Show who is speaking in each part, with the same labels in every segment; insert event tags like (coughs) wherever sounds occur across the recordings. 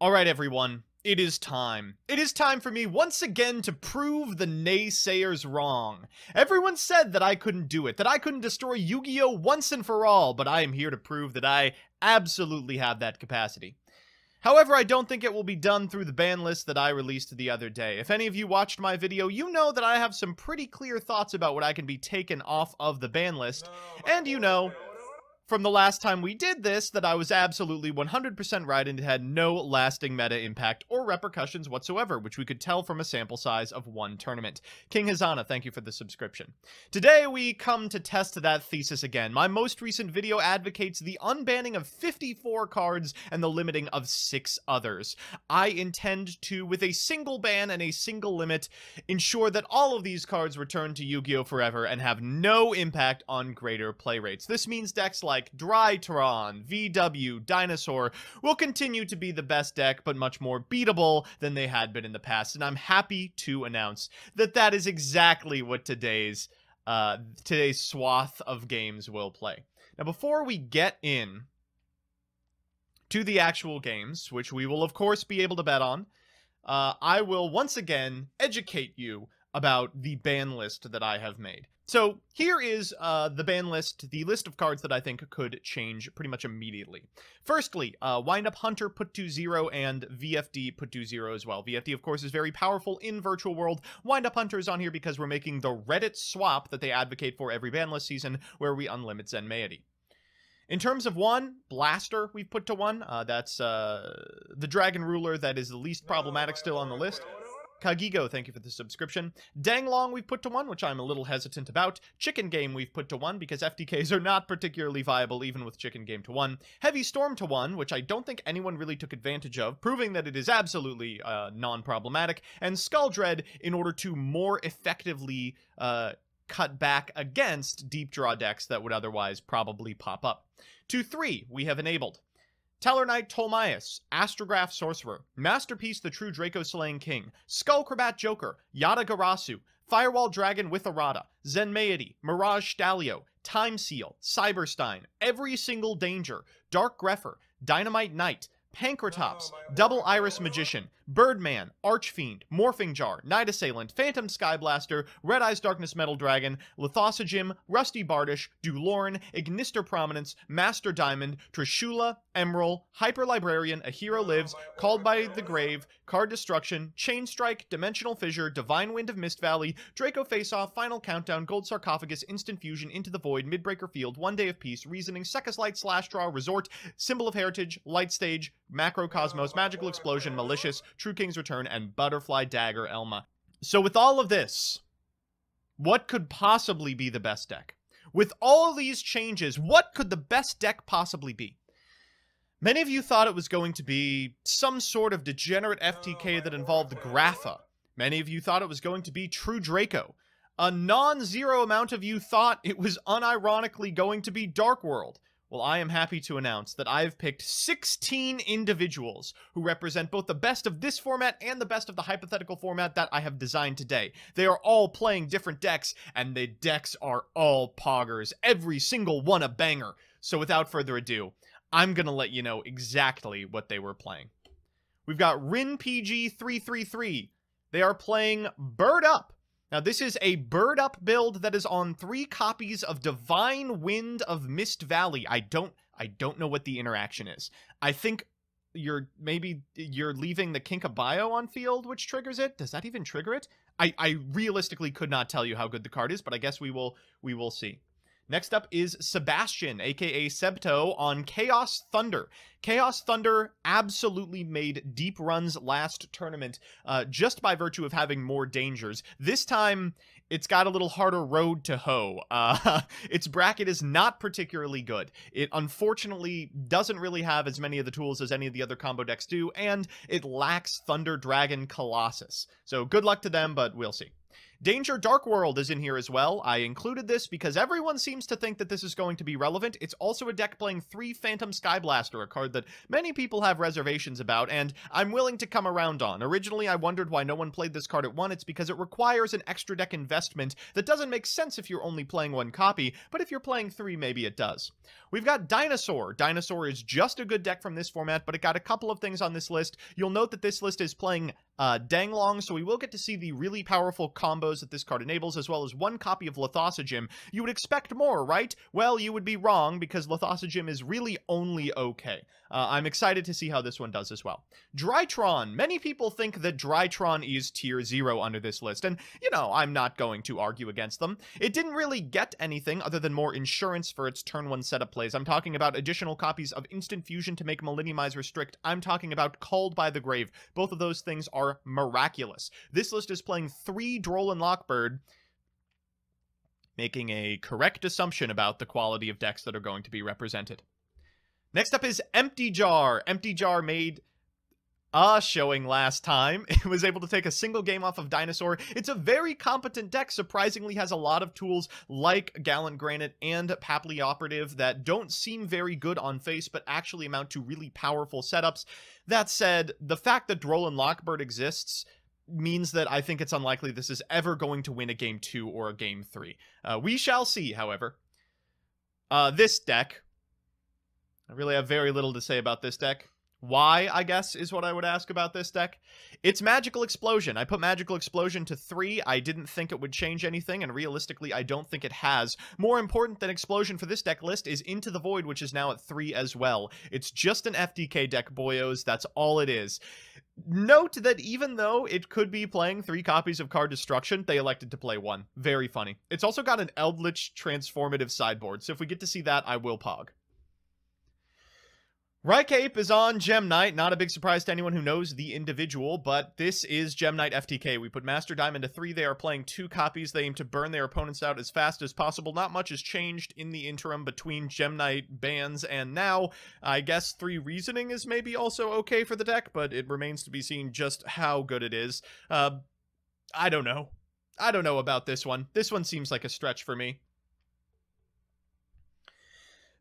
Speaker 1: Alright, everyone. It is time. It is time for me once again to prove the naysayers wrong. Everyone said that I couldn't do it, that I couldn't destroy Yu Gi Oh! once and for all, but I am here to prove that I absolutely have that capacity. However, I don't think it will be done through the ban list that I released the other day. If any of you watched my video, you know that I have some pretty clear thoughts about what I can be taken off of the ban list, and you know from the last time we did this that I was absolutely 100% right and it had no lasting meta impact or repercussions whatsoever, which we could tell from a sample size of one tournament. King Hazana, thank you for the subscription. Today we come to test that thesis again. My most recent video advocates the unbanning of 54 cards and the limiting of 6 others. I intend to, with a single ban and a single limit, ensure that all of these cards return to Yu-Gi-Oh! Forever and have no impact on greater play rates. This means decks like like Drytron, VW, Dinosaur will continue to be the best deck, but much more beatable than they had been in the past. And I'm happy to announce that that is exactly what today's uh, today's swath of games will play. Now, before we get in to the actual games, which we will of course be able to bet on, uh, I will once again educate you about the ban list that I have made. So here is uh, the ban list, the list of cards that I think could change pretty much immediately. Firstly, uh, Wind Up Hunter put to zero and VFD put to zero as well. VFD, of course, is very powerful in Virtual World. Wind Up Hunter is on here because we're making the Reddit swap that they advocate for every ban list season where we unlimit Zen Zenmaity. In terms of one, Blaster we've put to one. Uh, that's uh, the Dragon Ruler that is the least problematic still on the list. Kagigo, thank you for the subscription. Denglong we've put to one, which I'm a little hesitant about. Chicken Game we've put to one because FTKs are not particularly viable even with Chicken Game to one. Heavy Storm to one, which I don't think anyone really took advantage of, proving that it is absolutely uh, non-problematic. And Skull Dread in order to more effectively uh, cut back against deep draw decks that would otherwise probably pop up. To three, we have enabled Tellarknight Ptolemaeus, Astrograph Sorcerer, Masterpiece the True Draco Slaying King, Skullcrobat Joker, Yata Garasu, Firewall Dragon with Errata, Zenmaity, Mirage Stallio, Time Seal, Cyberstein, Every Single Danger, Dark Grepher, Dynamite Knight, oh, Pankratops, Double Iris Magician, Birdman, Archfiend, Morphing Jar, Night Assailant, Phantom Skyblaster, Red Eyes Darkness Metal Dragon, Lithosagym, Rusty Bardiche, Dewloren, Ignister Prominence, Master Diamond, Trishula, Emerald, Hyper Librarian, A Hero Lives, Called by the Grave, Card Destruction, Chain Strike, Dimensional Fissure, Divine Wind of Mist Valley, Draco Face Off, Final Countdown, Gold Sarcophagus, Instant Fusion, Into the Void, Midbreaker Field, One Day of Peace, Reasoning, Sekka's Light, Slash Draw, Resort, Symbol of Heritage, Light Stage, Macrocosmos, Magical Explosion, Malicious, True King's Return, and Butterfly Dagger Elma. So with all of this, what could possibly be the best deck? With all these changes, what could the best deck possibly be? Many of you thought it was going to be some sort of degenerate oh FTK that involved Grapha. Many of you thought it was going to be True Draco. A non-zero amount of you thought it was unironically going to be Dark World. Well, I am happy to announce that I have picked 16 individuals who represent both the best of this format and the best of the hypothetical format that I have designed today. They are all playing different decks, and the decks are all poggers. Every single one a banger. So without further ado, I'm going to let you know exactly what they were playing. We've got Rin PG 333. They are playing Bird Up. Now, this is a bird up build that is on three copies of Divine Wind of Mist Valley. I don't I don't know what the interaction is. I think you're maybe you're leaving the Kinkabio on field, which triggers it. Does that even trigger it? I, I realistically could not tell you how good the card is, but I guess we will we will see. Next up is Sebastian, aka Sebto, on Chaos Thunder. Chaos Thunder absolutely made deep runs last tournament uh, just by virtue of having more dangers. This time, it's got a little harder road to hoe. Uh, (laughs) its bracket is not particularly good. It unfortunately doesn't really have as many of the tools as any of the other combo decks do, and it lacks Thunder Dragon Colossus. So good luck to them, but we'll see. Danger Dark World is in here as well. I included this because everyone seems to think that this is going to be relevant. It's also a deck playing three Phantom Skyblaster, a card that many people have reservations about, and I'm willing to come around on. Originally, I wondered why no one played this card at one. It's because it requires an extra deck investment that doesn't make sense if you're only playing one copy, but if you're playing three, maybe it does. We've got Dinosaur. Dinosaur is just a good deck from this format, but it got a couple of things on this list. You'll note that this list is playing uh, Denglong, so we will get to see the really powerful combos that this card enables, as well as one copy of Lithosagym. You would expect more, right? Well, you would be wrong, because Lithosagym is really only okay. Uh, I'm excited to see how this one does as well. Drytron. Many people think that Drytron is tier 0 under this list, and, you know, I'm not going to argue against them. It didn't really get anything other than more insurance for its turn 1 setup plays. I'm talking about additional copies of Instant Fusion to make Millennium-Eyes Restrict. I'm talking about Called by the Grave. Both of those things are miraculous. This list is playing three Droll Lockbird, making a correct assumption about the quality of decks that are going to be represented. Next up is Empty Jar. Empty Jar made a showing last time. (laughs) It was able to take a single game off of Dinosaur. It's a very competent deck, surprisingly has a lot of tools like Gallant Granite and Papley Operative that don't seem very good on face, but actually amount to really powerful setups. That said, the fact that Droll Lockbird exists means that I think it's unlikely this is ever going to win a game two or a game three. Uh, we shall see, however. Uh, this deck, I really have very little to say about this deck. Why, I guess, is what I would ask about this deck. It's Magical Explosion. I put Magical Explosion to 3. I didn't think it would change anything, and realistically, I don't think it has. More important than Explosion for this deck list is Into the Void, which is now at 3 as well. It's just an FTK deck, boyos. That's all it is. Note that even though it could be playing three copies of Card Destruction, they elected to play one. Very funny. It's also got an Eldritch transformative sideboard, so if we get to see that, I will pog. Rhycape is on Gem Knight. Not a big surprise to anyone who knows the individual, but this is Gem Knight FTK. We put Master Diamond to three. They are playing two copies. They aim to burn their opponents out as fast as possible. Not much has changed in the interim between Gem Knight bans and now. I guess three reasoning is maybe also okay for the deck, but it remains to be seen just how good it is. Uh, I don't know. I don't know about this one. This one seems like a stretch for me.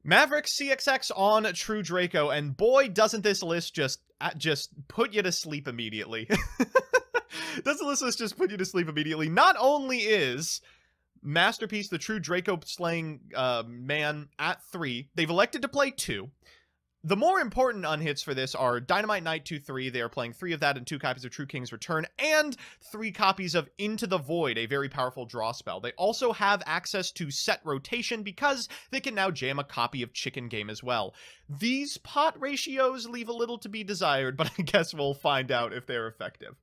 Speaker 1: Maverick CXX on True Draco, and boy, doesn't this list just uh, just put you to sleep immediately. (laughs) doesn't this list just put you to sleep immediately? Not only is Masterpiece the True Draco slaying uh, man at three, they've elected to play two. The more important unhits for this are Dynamite Knight 2-3, they are playing three of that and two copies of True King's Return, and three copies of Into the Void, a very powerful draw spell. They also have access to set rotation because they can now jam a copy of Chicken Game as well. These pot ratios leave a little to be desired, but (laughs) I guess we'll find out if they're effective.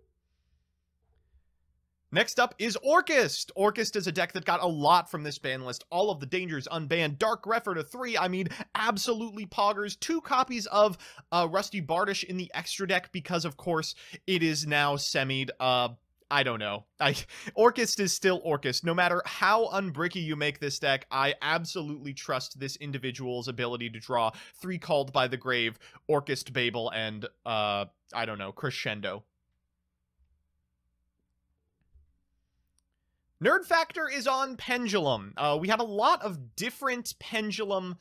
Speaker 1: Next up is Orcust. Orcust is a deck that got a lot from this ban list. All of the dangers unbanned. Dark Grepher to three. I mean, absolutely poggers. Two copies of uh, Rusty Bardiche in the extra deck because, of course, it is now semied. Uh, I don't know. (laughs) I Orcust is still Orcust. No matter how unbricky you make this deck, I absolutely trust this individual's ability to draw three called by the grave, Orcust Babel, and uh I don't know, Crescendo. Nerd Factor is on Pendulum. Uh, we had a lot of different Pendulum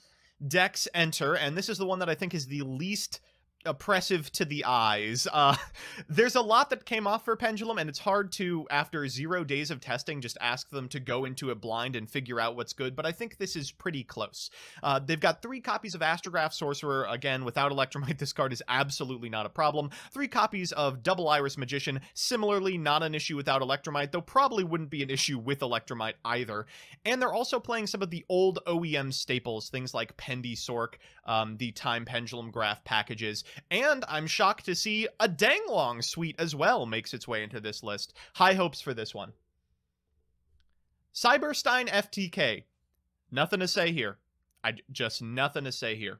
Speaker 1: decks enter, and this is the one that I think is the least oppressive to the eyes. Uh, (laughs) there's a lot that came off for Pendulum, and it's hard to, after zero days of testing, just ask them to go into it blind and figure out what's good, but I think this is pretty close. Uh, they've got three copies of Astrograph Sorcerer. Again, without Electromite, (laughs) this card is absolutely not a problem. Three copies of Double Iris Magician. Similarly, not an issue without Electromite, though probably wouldn't be an issue with Electromite either. And they're also playing some of the old OEM staples, things like Pendy Sork, um, the Time Pendulum Graph packages, and I'm shocked to see a Denglong suite as well makes its way into this list. High hopes for this one. Cyberstein FTK. Nothing to say here. I just nothing to say here.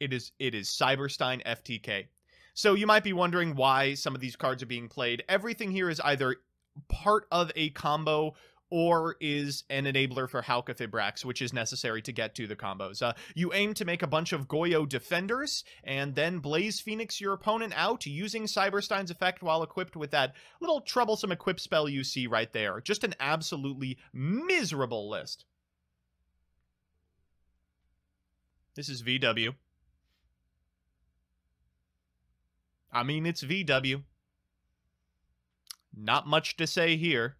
Speaker 1: It is it is Cyberstein FTK. So you might be wondering why some of these cards are being played. Everything here is either part of a combo or is an enabler for Halqifibrax, which is necessary to get to the combos. Uh, you aim to make a bunch of Goyo defenders, and then Blaze Phoenix your opponent out using Cyberstein's effect while equipped with that little troublesome equip spell you see right there. Just an absolutely miserable list. This is VW. I mean, it's VW. Not much to say here.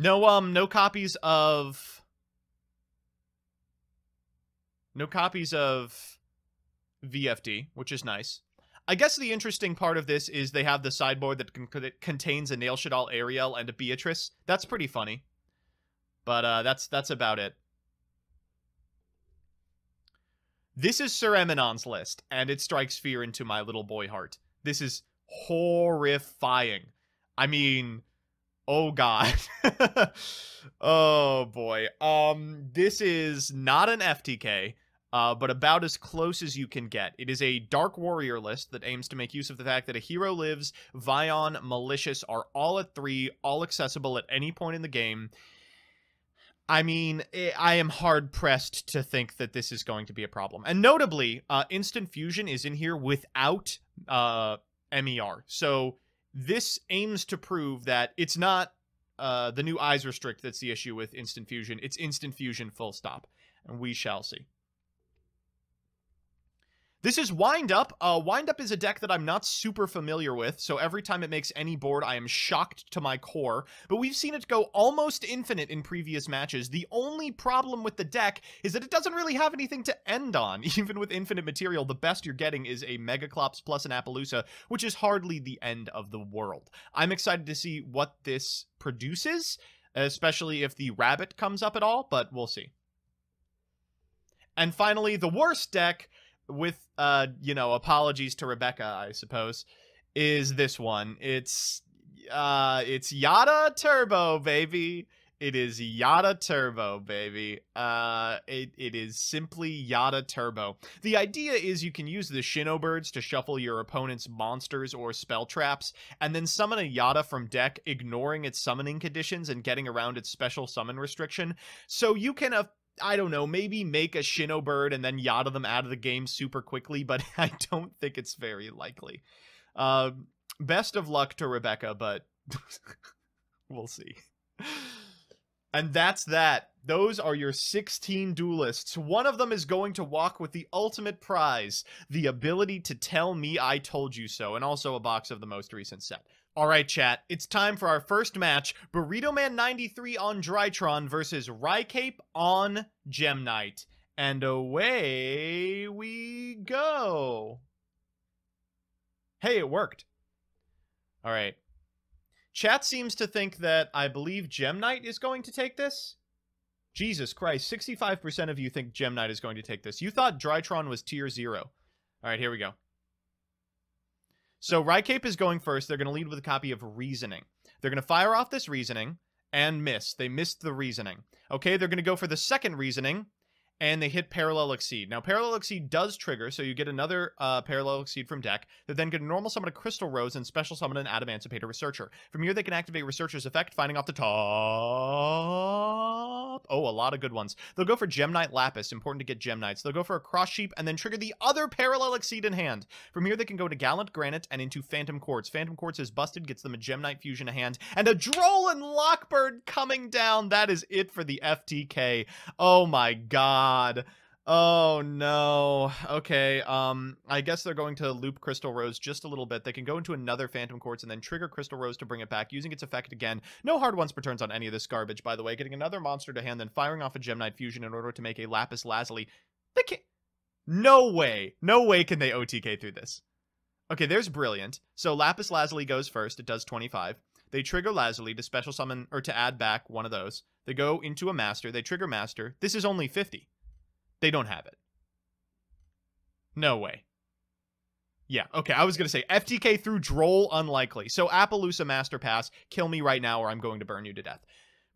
Speaker 1: No, um, no copies of. No copies of VFD, which is nice. I guess the interesting part of this is they have the sideboard that, con- that contains a Nail Shaddoll Ariel and a Beatrice. That's pretty funny. But uh, that's that's about it. This is Sir Eminon's list, and it strikes fear into my little boy heart. This is horrifying. I mean, oh god. (laughs) oh boy. Um, this is not an FTK. Uh, but about as close as you can get. It is a Dark Warrior list that aims to make use of the fact that a hero lives, Vyon, Malicious are all at three, all accessible at any point in the game. I mean, eh, I am hard pressed to think that this is going to be a problem. And notably, uh, Instant Fusion is in here without uh, MER. So this aims to prove that it's not uh, the new Eyes Restrict that's the issue with Instant Fusion. It's Instant Fusion full stop. And we shall see. This is Wind Up. Uh, Wind Up is a deck that I'm not super familiar with, so every time it makes any board, I am shocked to my core. But we've seen it go almost infinite in previous matches. The only problem with the deck is that it doesn't really have anything to end on. (laughs) Even with infinite material, the best you're getting is a Megaclops plus an Apollousa, which is hardly the end of the world. I'm excited to see what this produces, especially if the Rabbit comes up at all, but we'll see. And finally, the worst deck with uh you know apologies to rebecca i suppose is this one. It's uh it's Yata turbo baby. It is Yata turbo baby. Uh it, it is simply Yata turbo. The idea is you can use the Shinobirds to shuffle your opponent's monsters or spell traps and then summon a Yata from deck ignoring its summoning conditions and getting around its special summon restriction. So you can I don't know, maybe make a Shinobird and then Yata them out of the game super quickly, but (laughs) I don't think it's very likely. Uh, best of luck to Rebecca, but (laughs) we'll see. And that's that. Those are your 16 duelists. One of them is going to walk with the ultimate prize, the ability to tell me I told you so, and also a box of the most recent set. All right, chat. It's time for our first match. Burrito Man 93 on Drytron versus Rhycape on Gem Knight. And away we go. Hey, it worked. All right. Chat seems to think that I believe Gem Knight is going to take this. Jesus Christ, 65% of you think Gem Knight is going to take this. You thought Drytron was tier 0. All right, here we go. So Rhycape is going first. They're going to lead with a copy of Reasoning. They're going to fire off this Reasoning and miss. They missed the Reasoning. Okay, they're going to go for the second Reasoning and they hit Parallel Exceed. Now, Parallel Exceed does trigger, so you get another uh, Parallel Exceed from deck. They then a normal summon a Crystal Rose and special summon an Adamancipator Researcher. From here, they can activate Researcher's effect, finding off the top. Oh, a lot of good ones. They'll go for Gem Knight Lapis, important to get Gem Knights. They'll go for a Cross Sheep and then trigger the other Parallel Exceed in hand. From here, they can go to Gallant Granite and into Phantom Quartz. Phantom Quartz is busted, gets them a Gem Knight Fusion in hand, and a Droll Lockbird coming down. That is it for the FTK. Oh my god. Oh no. Okay. Um I guess they're going to loop Crystal Rose just a little bit. They can go into another Phantom Quartz and then trigger Crystal Rose to bring it back using its effect again. No hard ones per turns on any of this garbage, by the way. Getting another monster to hand then firing off a Gem Knight fusion in order to make a Lapis Lazuli. They can't No way. No way can they OTK through this. Okay, there's brilliant. So Lapis Lazuli goes first. It does 25. They trigger Lazuli to special summon or to add back one of those. They go into a master. They trigger master. This is only 50. They don't have it. No way. Yeah, okay, I was going to say FTK through Droll, unlikely. So Apollousa Master Pass, kill me right now or I'm going to burn you to death.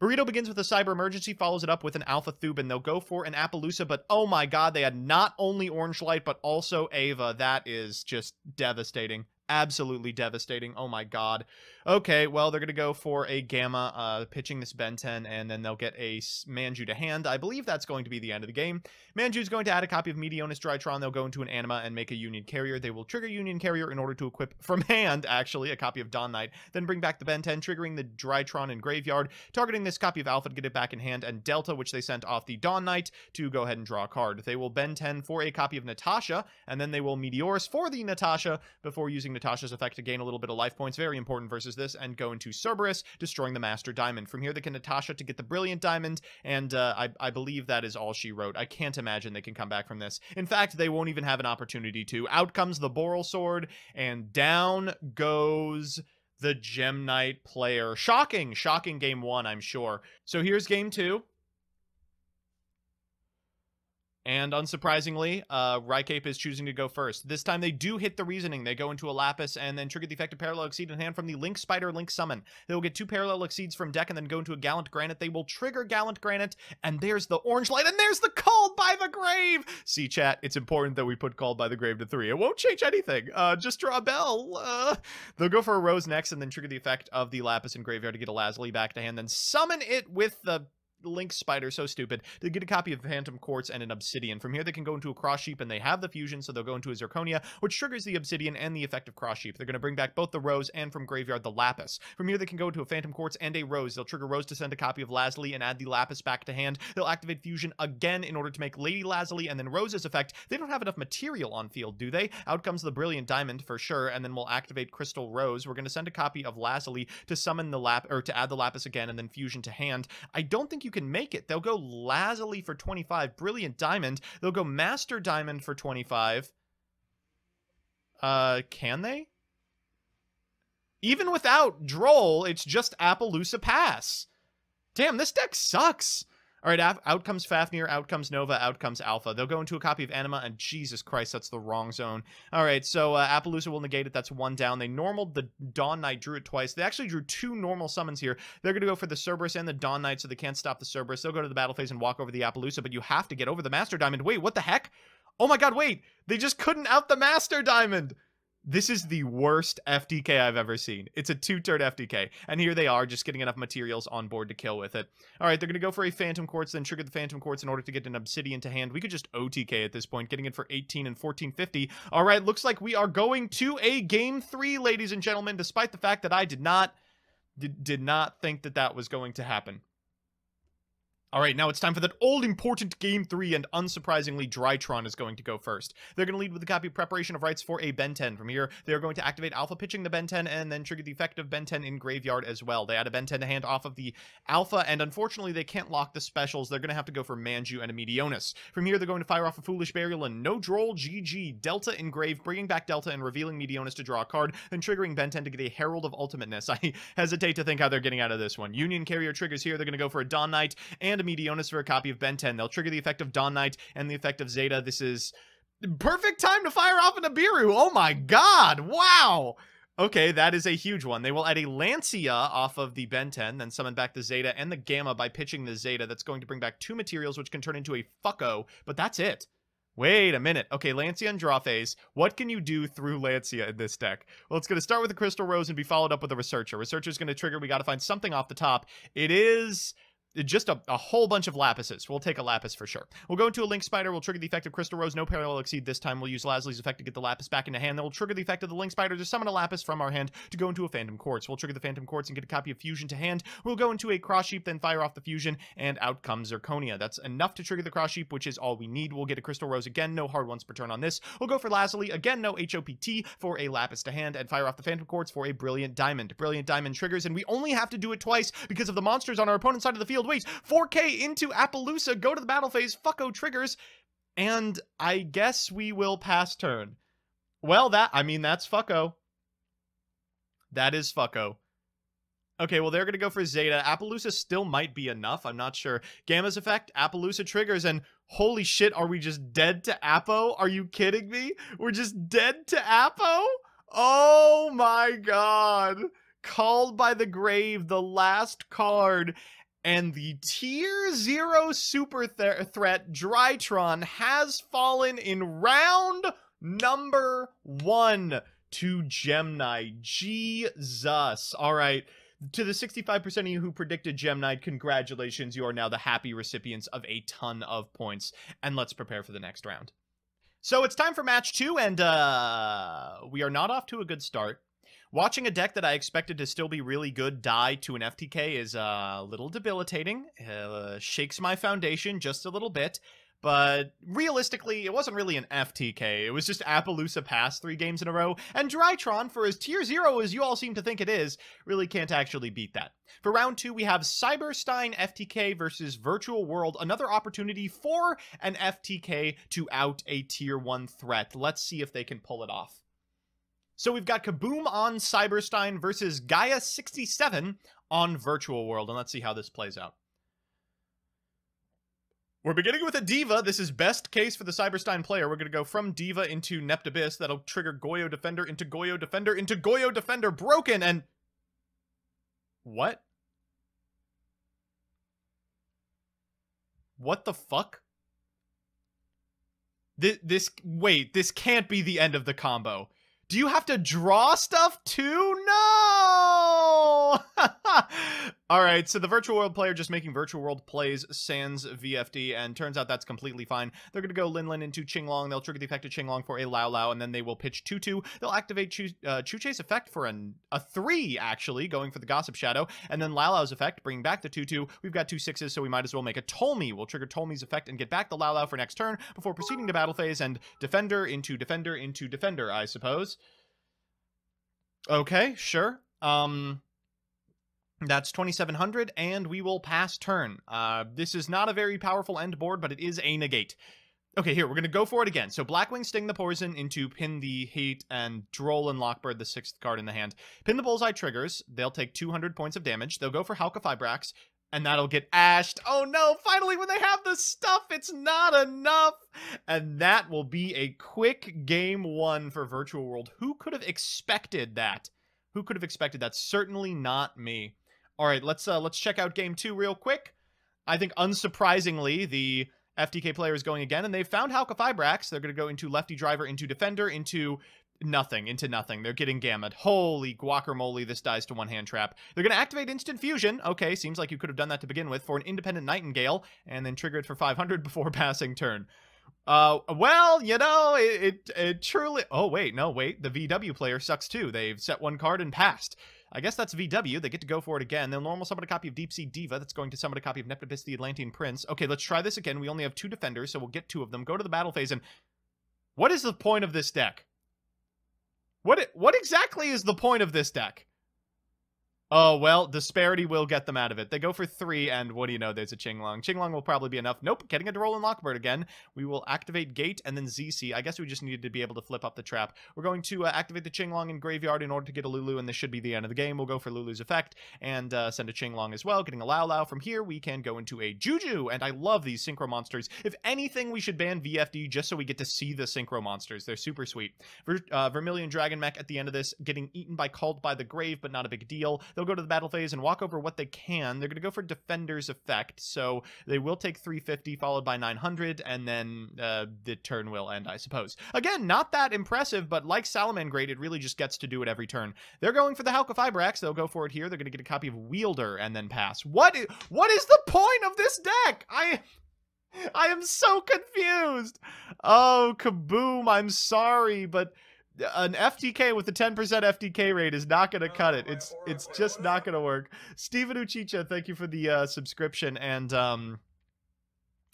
Speaker 1: Burrito begins with a cyber emergency, follows it up with an alpha Thub, and They'll go for an Apollousa, but oh my god, they had not only Orange Light, but also Ava. That is just devastating. Absolutely devastating. Oh my god. Okay, well, they're going to go for a Gamma, uh, pitching this Benten, and then they'll get a Manju to hand. I believe that's going to be the end of the game. Manju's going to add a copy of Meteonis Drytron. They'll go into an Anima and make a Union Carrier. They will trigger Union Carrier in order to equip from (laughs) hand, actually, a copy of Dawn Knight. Then bring back the Benten, triggering the Drytron in Graveyard, targeting this copy of Alpha to get it back in hand, and Delta, which they sent off the Dawn Knight, to go ahead and draw a card. They will Benten for a copy of Natasha, and then they will Meteorus for the Natasha before using Natasha's effect to gain a little bit of life points. Very important versus this, and go into Cerberus, destroying the Master Diamond. From here, they can Natasha to get the Brilliant Diamond, and uh, I, I believe that is all she wrote. I can't imagine they can come back from this. In fact, they won't even have an opportunity to. Out comes the Borrelsword, and down goes the Gem Knight player. Shocking, shocking game one, I'm sure. So here's game two. And unsurprisingly, uh, Rycape is choosing to go first. This time they do hit the reasoning. They go into a Lapis and then trigger the effect of Parallel Exceed in hand from the Link Spider Link Summon. They will get two Parallel Exceeds from deck and then go into a Gallant Granite. They will trigger Gallant Granite, and there's the Orange Light, and there's the Called by the Grave! See, chat, it's important that we put Called by the Grave to three. It won't change anything. Uh, just draw a bell. Uh, they'll go for a Rose next and then trigger the effect of the Lapis in Graveyard to get a Lazuli back to hand, then summon it with the Link Spider, so stupid, to get a copy of Phantom Quartz and an Obsidian. From here, they can go into a Cross Sheep, and they have the fusion, so they'll go into a Zirconia, which triggers the Obsidian and the effect of Cross Sheep. They're going to bring back both the Rose and from Graveyard the Lapis. From here, they can go into a Phantom Quartz and a Rose. They'll trigger Rose to send a copy of Lazuli and add the Lapis back to hand. They'll activate Fusion again in order to make Lady Lazuli and then Rose's effect. They don't have enough material on field, do they? Out comes the Brilliant Diamond for sure, and then we'll activate Crystal Rose. We're going to send a copy of Lazuli to summon the Lap or to add the Lapis again and then Fusion to hand. I don't think you can make it. They'll go Lazuli for 25, Brilliant Diamond. They'll go Master Diamond for 25. Uh, can they? Even without Droll, it's just Apollousa Pass. Damn, this deck sucks. All right, out comes Fafnir, out comes Nova, out comes Alpha. They'll go into a copy of Anima, and Jesus Christ, that's the wrong zone. All right, so uh, Apollousa will negate it. That's one down. They normaled the Dawn Knight, drew it twice. They actually drew two normal summons here. They're going to go for the Cerberus and the Dawn Knight, so they can't stop the Cerberus. They'll go to the battle phase and walk over the Apollousa, but you have to get over the Master Diamond. Wait, what the heck? Oh my god, wait! They just couldn't out the Master Diamond! This is the worst FTK I've ever seen. It's a two-turn FTK, And here they are, just getting enough materials on board to kill with it. All right, they're going to go for a Phantom Quartz, then trigger the Phantom Quartz in order to get an Obsidian to hand. We could just OTK at this point, getting it for 18 and 1450. All right, looks like we are going to a Game 3, ladies and gentlemen, despite the fact that I did not, did, did not think that that was going to happen. All right, now it's time for that old important Game 3, and unsurprisingly, Drytron is going to go first. They're going to lead with a copy of Preparation of Rites for a Benten. From here, they're going to activate Alpha pitching the Benten, and then trigger the effect of Benten in Graveyard as well. They add a Benten to hand off of the Alpha, and unfortunately, they can't lock the specials. They're going to have to go for Manju and a Meteonis. From here, they're going to fire off a Foolish Burial and no Droll GG, Delta Engrave, bringing back Delta and revealing Meteonis to draw a card, then triggering Benten to get a Herald of Ultimateness. (laughs) I hesitate to think how they're getting out of this one. Union Carrier triggers here. They're going to go for a Dawn Knight and a Meteonis for a copy of Benten. They'll trigger the effect of Dawn Knight and the effect of Zeta. This is perfect time to fire off an Abiru. Oh my god. Wow. Okay, that is a huge one. They will add a Lancia off of the Benten, then summon back the Zeta and the Gamma by pitching the Zeta. That's going to bring back two materials, which can turn into a Fucko, but that's it. Wait a minute. Okay, Lancia and draw phase. What can you do through Lancia in this deck? Well, it's going to start with a Crystal Rose and be followed up with a Researcher. Researcher's going to trigger. We got to find something off the top. It is just a, a, whole bunch of lapises. We'll take a lapis for sure. We'll go into a link spider. We'll trigger the effect of Crystal Rose. No parallel exceed this time. We'll use Lazuli's effect to get the lapis back into hand. Then we'll trigger the effect of the link spider to summon a lapis from our hand to go into a phantom quartz. We'll trigger the phantom quartz and get a copy of fusion to hand. We'll go into a cross sheep, then fire off the fusion, and out comes Zirconia. That's enough to trigger the cross sheep, which is all we need. We'll get a Crystal Rose again. No hard ones per turn on this. We'll go for Lazuli. Again, no HOPT for a lapis to hand, and fire off the phantom quartz for a brilliant diamond. Brilliant diamond triggers, and we only have to do it twice because of the monsters on our opponent's side of the field. Wait, 4K into Apollousa, go to the battle phase, fucko triggers, and I guess we will pass turn. Well, that, I mean, that's fucko. That is fucko. Okay, well, they're going to go for Zeta. Apollousa still might be enough. I'm not sure. Gamma's effect, Apollousa triggers, and holy shit, are we just dead to Appo? Are you kidding me? We're just dead to Appo? Oh my god. Called by the Grave, the last card and the tier 0 super th threat Drytron has fallen in round number 1. to Gem Knight. Jesus. All right. To the 65% of you who predicted Gem Knight, congratulations. You are now the happy recipients of a ton of points. And let's prepare for the next round. So it's time for match two, and uh, we are not off to a good start. Watching a deck that I expected to still be really good die to an FTK is uh, a little debilitating. Uh, shakes my foundation just a little bit. But realistically, it wasn't really an FTK. It was just Apollousa Pass three games in a row, and Drytron, for as tier zero as you all seem to think it is, really can't actually beat that. For round two, we have Cyberstein FTK versus Virtual World, another opportunity for an FTK to out a tier one threat. Let's see if they can pull it off. So we've got Kaboom on Cyberstein versus Gaia67 on Virtual World, and let's see how this plays out. We're beginning with a Diva. This is best case for the Cyberstein player. We're going to go from Diva into Neptabyss. That'll trigger Goyo Defender into Goyo Defender into Goyo Defender broken and... What? What the fuck? This, this, wait, this can't be the end of the combo. Do you have to draw stuff too? No! (laughs) All right, so the virtual world player just making virtual world plays sans VFD, and turns out that's completely fine. They're going to go Lin Lin into Qinglong. They'll trigger the effect of Qinglong for a Lao Lao, and then they will pitch 2 2. They'll activate Chu, uh, Chuche's effect for an, a 3, actually, going for the Gossip Shadow, and then Lao Lao's effect, bringing back the 2 2. We've got two sixes, so we might as well make a Tolme. We'll trigger Tolme's effect and get back the Lao Lao for next turn before proceeding to battle phase and Defender into Defender into Defender, I suppose. Okay, sure. Um, that's 2700, and we will pass turn. Uh, this is not a very powerful end board, but it is a negate. Okay, here, we're going to go for it again. So Blackwing Sting the Poison into Pin the Hate and Droll and Lockbird, the sixth card in the hand. Pin the Bullseye triggers. They'll take 200 points of damage. They'll go for Halqifibrax, and that'll get ashed. Oh no, finally when they have the stuff, it's not enough. And that will be a quick game one for Virtual World. Who could have expected that? Who could have expected that? Certainly not me. All right, let's uh, let's check out game two real quick. I think unsurprisingly, the FTK player is going again, and they've found Halqifibrax. They're going to go into lefty driver, into defender, into nothing, into nothing. They're getting gamut. Holy guacamole, this dies to one hand trap. They're going to activate instant fusion. Okay, seems like you could have done that to begin with for an independent Nightingale, and then trigger it for 500 (laughs) before passing turn. Uh, well, you know, it, it, it truly. Oh wait, no, wait. The VW player sucks too. They've set one card and passed. I guess that's VW. They get to go for it again. They'll normal summon a copy of Deep Sea Diva. That's going to summon a copy of Neptabyss the Atlantean Prince. Okay, let's try this again. We only have two defenders, so we'll get two of them. Go to the battle phase and... What is the point of this deck? What what exactly is the point of this deck? Oh, well, disparity will get them out of it. They go for three, and what do you know? There's a Qinglong. Qinglong will probably be enough. Nope, getting a Droll and Lockbird again. We will activate Gate and then ZC. I guess we just needed to be able to flip up the trap. We're going to uh, activate the Qinglong in Graveyard in order to get a Lulu, and this should be the end of the game. We'll go for Lulu's effect and uh, send a Qinglong as well, getting a Lao Lao. From here, we can go into a Juju, and I love these Synchro Monsters. If anything, we should ban VFD just so we get to see the Synchro Monsters. They're super sweet. Ver uh, Vermilion Dragon Mech at the end of this, getting eaten by Called by the Grave, but not a big deal. They'll go to the battle phase and walk over what they can. They're going to go for Defender's Effect, so they will take 350 followed by 900, and then uh, the turn will end, I suppose. Again, not that impressive, but like Salamangreat, it really just gets to do it every turn. They're going for the Halqifibrax. They'll go for it here. They're going to get a copy of Wielder and then pass. What is, what is the point of this deck? I... I am so confused. Oh, kaboom. I'm sorry, but an FTK with a 10% FTK rate is not going to cut it. It's it's just not going to work. Steven Uchicha, thank you for the uh, subscription and um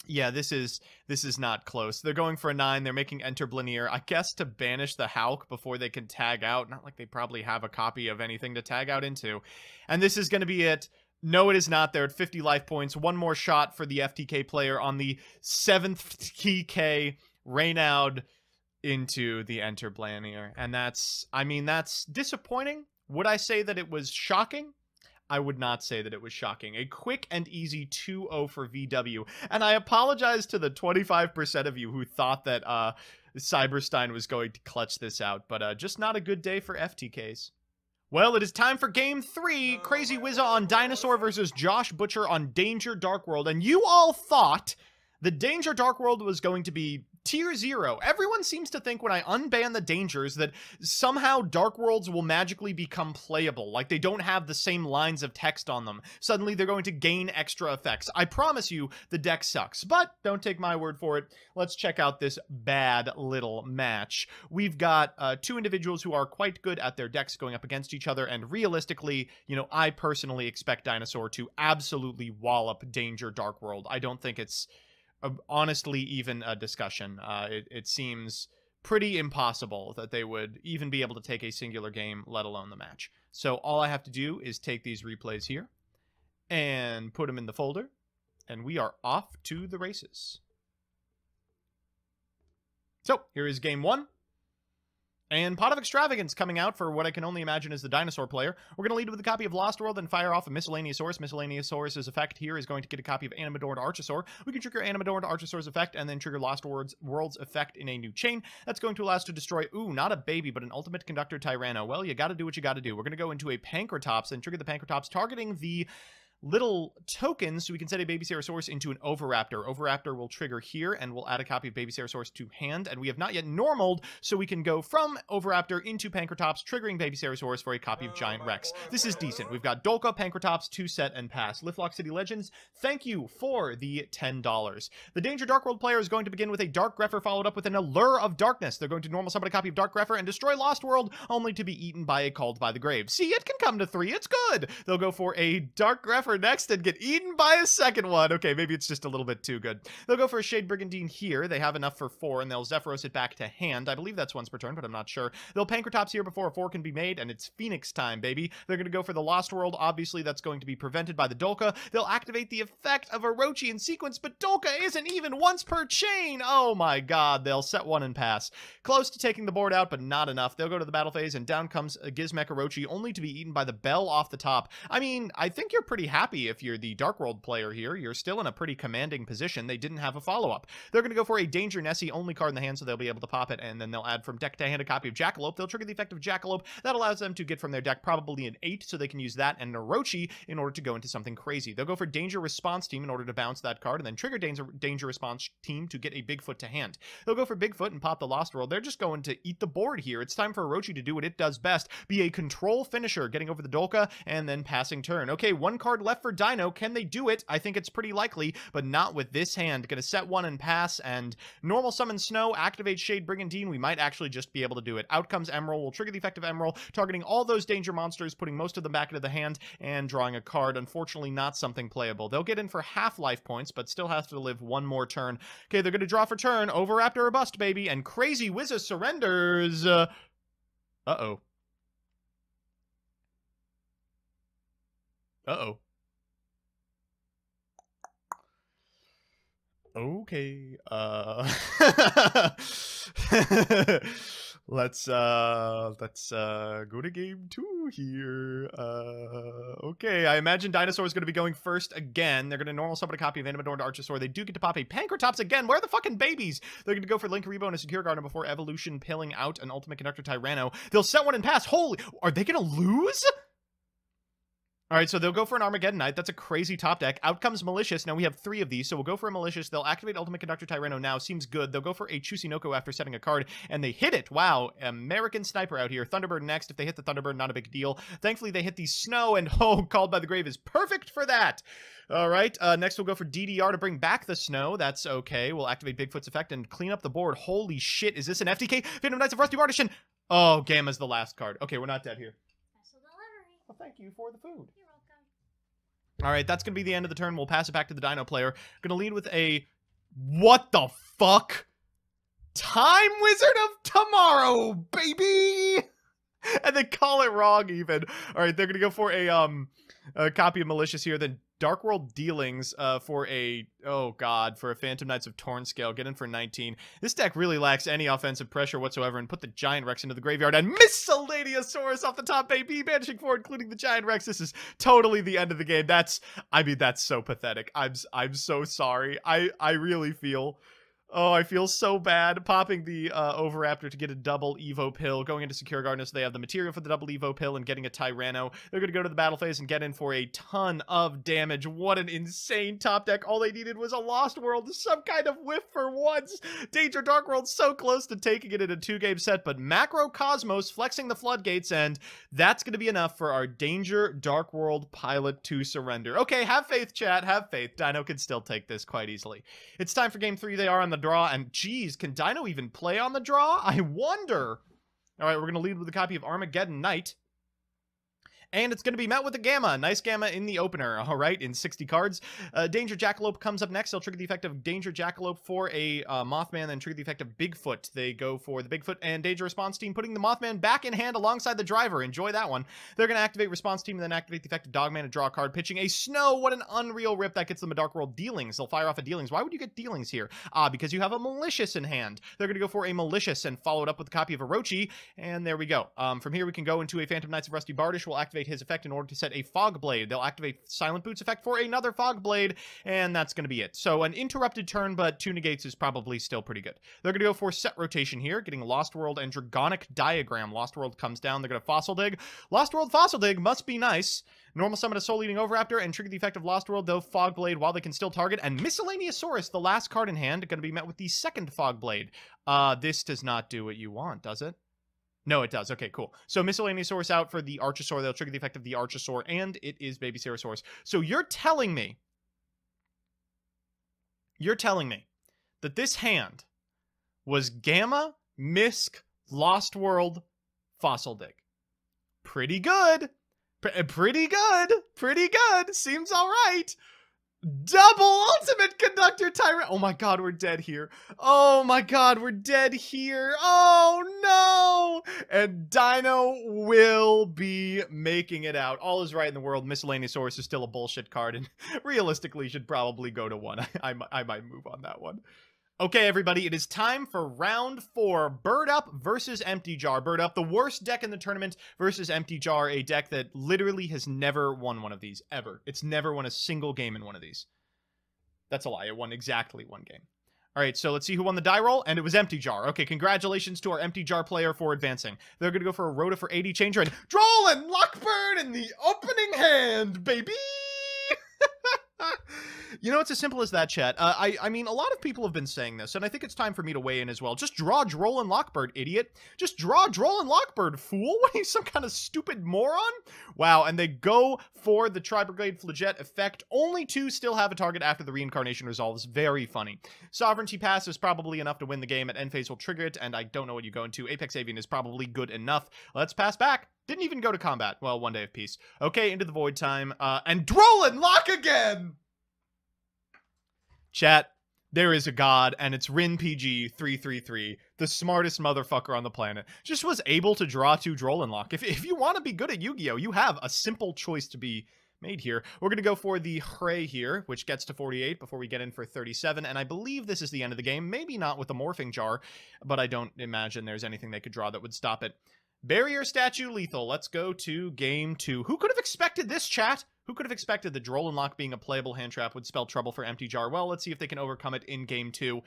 Speaker 1: yeah, this is this is not close. They're going for a 9. They're making enter Blanier. I guess to banish the Hulk before they can tag out. Not like they probably have a copy of anything to tag out into. And this is going to be it. No, it is not. They're at 50 life points. One more shot for the FTK player on the 7th TK Reynaud into the Enter Blanier. And that's, I mean, that's disappointing. Would I say that it was shocking? I would not say that it was shocking. A quick and easy 2-0 for VW. And I apologize to the 25% of you who thought that uh, Cyberstein was going to clutch this out, but uh, just not a good day for FTKs. Well, it is time for game three. Crazy Wizza on Dinosaur versus Josh Butcher on Danger Dark World. And you all thought the Danger Dark World was going to be tier zero. Everyone seems to think when I unban the dangers that somehow Dark Worlds will magically become playable. Like they don't have the same lines of text on them. Suddenly they're going to gain extra effects. I promise you the deck sucks, but don't take my word for it. Let's check out this bad little match. We've got uh, two individuals who are quite good at their decks going up against each other, and realistically, you know, I personally expect Dinosaur to absolutely wallop Danger Dark World. I don't think it's honestly even a discussion. Uh, it, it seems pretty impossible that they would even be able to take a singular game, let alone the match. So all I have to do is take these replays here and put them in the folder, and we are off to the races. So here is game one. And Pot of Extravagance coming out for what I can only imagine is the dinosaur player. We're going to lead with a copy of Lost World and fire off a Miscellaneousaurus. Miscellaneousaurus's effect here is going to get a copy of Animadorned Archosaur. We can trigger Animadorned Archosaur's effect and then trigger Lost World's, World's effect in a new chain. That's going to allow us to destroy, ooh, not a baby, but an Ultimate Conductor Tyranno. Well, you got to do what you got to do. We're going to go into a Pankratops and trigger the Pankratops, targeting the little tokens so we can set a Babycerasaurus into an Oviraptor. Oviraptor will trigger here and we'll add a copy of Babycerasaurus to hand and we have not yet normaled so we can go from Oviraptor into Pankratops triggering Babycerasaurus for a copy of Giant Rex. This is decent. We've got Dolka, Pankratops, two set and pass. Liftlock City Legends, thank you for the $10. The Danger Dark World player is going to begin with a Dark Grepher followed up with an Allure of Darkness. They're going to normal summon a copy of Dark Grepher and destroy Lost World only to be eaten by a Called by the Grave. See, it can come to three. It's good. They'll go for a Dark Grepher next and get eaten by a second one. Okay, maybe it's just a little bit too good. They'll go for a Shade Brigandine here. They have enough for four, and they'll Zephyros it back to hand. I believe that's once per turn, but I'm not sure. They'll Pankratops here before a four can be made, and it's Phoenix time, baby. They're going to go for the Lost World. Obviously, that's going to be prevented by the Dolka. They'll activate the effect of Orochi in sequence, but Dolka isn't even once per chain. Oh my god, they'll set one and pass. Close to taking the board out, but not enough. They'll go to the battle phase, and down comes a Gizmek Orochi, only to be eaten by the Bell off the top. I mean, I think you're pretty happy if you're the Dark World player here. You're still in a pretty commanding position. They didn't have a follow-up. They're going to go for a Danger Nessie, only card in the hand, so they'll be able to pop it, and then they'll add from deck to hand a copy of Jackalope. They'll trigger the effect of Jackalope. That allows them to get from their deck probably an 8, so they can use that and Orochi in order to go into something crazy. They'll go for Danger Response Team in order to bounce that card, and then trigger Danger, Danger Response Team to get a Bigfoot to hand. They'll go for Bigfoot and pop the Lost World. They're just going to eat the board here. It's time for Orochi to do what it does best, be a control finisher, getting over the Dolka, and then passing turn. Okay, one card left for Dino. Can they do it? I think it's pretty likely, but not with this hand. Gonna set one and pass, and normal summon Snow, activate Shade Brigandine. We might actually just be able to do it. Out comes Emerald. We'll trigger the effect of Emerald, targeting all those danger monsters, putting most of them back into the hand, and drawing a card. Unfortunately, not something playable. They'll get in for half life points, but still have to live one more turn. Okay, they're gonna draw for turn. Oviraptor or bust, baby, and Crazy Wizard surrenders. Uh oh. Uh oh. Okay. Uh (laughs) Let's uh let's uh go to game 2 here. Uh okay, I imagine Dinosaur is going to be going first again. They're going to normal summon a copy of Animadorned Archosaur. They do get to pop a Pankratops again. Where are the fucking babies? They're going to go for link rebo and a Secure Garden before Evolution pilling out an Ultimate Conductor Tyranno. They'll set one and pass. Holy, are they going to lose? All right, so they'll go for an Armageddon Knight. That's a crazy top deck. Out comes Malicious. Now we have three of these, so we'll go for a Malicious. They'll activate Ultimate Conductor Tyranno now. Seems good. They'll go for a Tsuchinoko after setting a card, and they hit it. Wow, American Sniper out here. Thunderbird next. If they hit the Thunderbird, not a big deal. Thankfully, they hit the Snow, and (laughs) oh, Called by the Grave is perfect for that. All right, uh, next we'll go for DDR to bring back the Snow. That's okay. We'll activate Bigfoot's effect and clean up the board. Holy shit, is this an FTK? Phantom Knights of Rusty Partition. Oh, Gamma's the last card. Okay, we're not dead here. Well, thank you for the food. All right, that's going to be the end of the turn. We'll pass it back to the Dino player. Going to lead with a... What the fuck? Time Wizard of Tomorrow, baby! (laughs) and they call it wrong even. All right, they're going to go for a um a copy of Malicious here, then Dark World Dealings uh, for a, oh god, for a Phantom Knights of Torn Scale. Get in for 19. This deck really lacks any offensive pressure whatsoever and put the Giant Rex into the graveyard and Miscellaneousaurus off the top baby, banishing four, including the Giant Rex. This is totally the end of the game. That's, I mean, that's so pathetic. I'm, I'm so sorry. I, I really feel Oh, I feel so bad popping the uh, Oviraptor to get a double Evo pill, going into Secure Garden so they have the material for the double Evo pill, and getting a Tyranno. They're going to go to the battle phase and get in for a ton of damage. What an insane top deck. All they needed was a Lost World, some kind of whiff for once. Danger Dark World so close to taking it in a two-game set, but Macro Cosmos flexing the floodgates, and that's going to be enough for our Danger Dark World pilot to surrender. Okay, have faith, chat. Have faith. Dino can still take this quite easily. It's time for game three. They are on the draw, and geez, can Dino even play on the draw? I wonder. All right, we're going to lead with a copy of Armageddon Knight and it's going to be met with a Gamma. Nice Gamma in the opener, all right, in 60 cards. Uh, Danger Jackalope comes up next. They'll trigger the effect of Danger Jackalope for a uh, Mothman, then trigger the effect of Bigfoot. They go for the Bigfoot and Danger Response Team, putting the Mothman back in hand alongside the driver. Enjoy that one. They're going to activate Response Team and then activate the effect of Dogman and draw a card, pitching a Snow. What an unreal rip. That gets them a Dark World Dealings. They'll fire off a Dealings. Why would you get Dealings here? Ah, because you have a Malicious in hand. They're going to go for a Malicious and follow it up with a copy of Orochi, and there we go. Um, from here, we can go into a Phantom Knights of Rusty Bardiche. We'll activate his effect in order to set a Fog Blade. They'll activate Silent Boots effect for another Fog Blade, and that's going to be it. So an interrupted turn, but two negates is probably still pretty good. They're going to go for set rotation here, getting Lost World and Dragonic Diagram. Lost World comes down. They're going to Fossil Dig. Lost World Fossil Dig must be nice. Normal summon a Soul Eating Oviraptor and trigger the effect of Lost World, though Fog Blade while they can still target. And Miscellaneousaurus, the last card in hand, going to be met with the second Fog Blade. Uh, this does not do what you want, does it? No, it does. Okay, cool. So Miscellaneousaurus out for the Archosaur. They'll trigger the effect of the Archosaur, and it is Babycerasaurus. So you're telling me, you're telling me that this hand was Gamma, Misk, Lost World, Fossil Dig. Pretty good. P- pretty good. Pretty good. Seems all right. Double Ultimate Conductor Tyranno. Oh my god, we're dead here. Oh my god, we're dead here. Oh no! And Dino will be making it out. All is right in the world. Miscellaneousaurus is still a bullshit card and (laughs) realistically should probably go to one. (laughs) I, I, I might move on that one. Okay, everybody, it is time for round four. Bird Up versus Empty Jar. Bird Up, the worst deck in the tournament, versus Empty Jar, a deck that literally has never won one of these, ever. It's never won a single game in one of these. That's a lie. It won exactly one game. All right, so let's see who won the die roll, and it was Empty Jar. Okay, congratulations to our Empty Jar player for advancing. They're going to go for a Rota for AD changer, and Droll and Lockbird in the opening hand, baby! (laughs) you know, it's as simple as that, chat. Uh, I, I mean, a lot of people have been saying this, and I think it's time for me to weigh in as well. Just draw Droll and Lockbird, idiot. Just draw Droll and Lockbird, fool. (laughs) What are you, some kind of stupid moron? Wow, and they go for the Tri-Brigade Flaget effect. Only two still have a target after the reincarnation resolves. Very funny. Sovereignty Pass is probably enough to win the game. At end phase will trigger it, and I don't know what you go into. Apex Avian is probably good enough. Let's pass back. Didn't even go to combat. Well, one day of peace. Okay, into the void time. Uh, and Droll and lock again! Chat, there is a god, and it's Rin PG 333, the smartest motherfucker on the planet. Just was able to draw two Drollenlock. If, if you want to be good at Yu Gi Oh!, you have a simple choice to be made here. We're going to go for the Hray here, which gets to 48 before we get in for 37, and I believe this is the end of the game. Maybe not with the Morphing Jar, but I don't imagine there's anything they could draw that would stop it. Barrier Statue Lethal. Let's go to game two. Who could have expected this, chat? Who could have expected the droll and Drollenlock being a playable hand trap would spell trouble for Empty Jar? Well, let's see if they can overcome it in game two.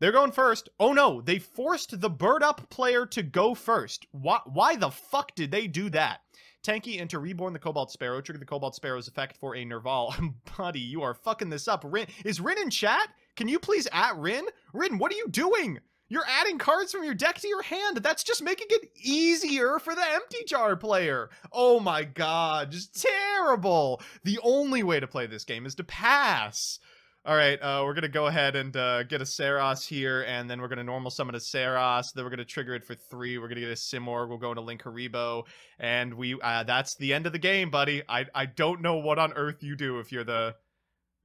Speaker 1: They're going first. Oh no, they forced the bird up player to go first. Why, why the fuck did they do that? Tanky into Reborn the Cobalt Sparrow. Trigger the Cobalt Sparrow's effect for a Nerval. (laughs) Buddy, you are fucking this up. Rin, is Rin in chat? Can you please at Rin? Rin, what are you doing? You're adding cards from your deck to your hand. That's just making it easier for the empty jar player. Oh my god, just terrible. The only way to play this game is to pass. All right, uh, we're gonna go ahead and uh, get a Saros here, and then we're gonna normal summon a Saros. Then we're gonna trigger it for three. We're gonna get a Simorgh. We'll go into Linkuriboh, and we uh, that's the end of the game, buddy. I I don't know what on earth you do if you're the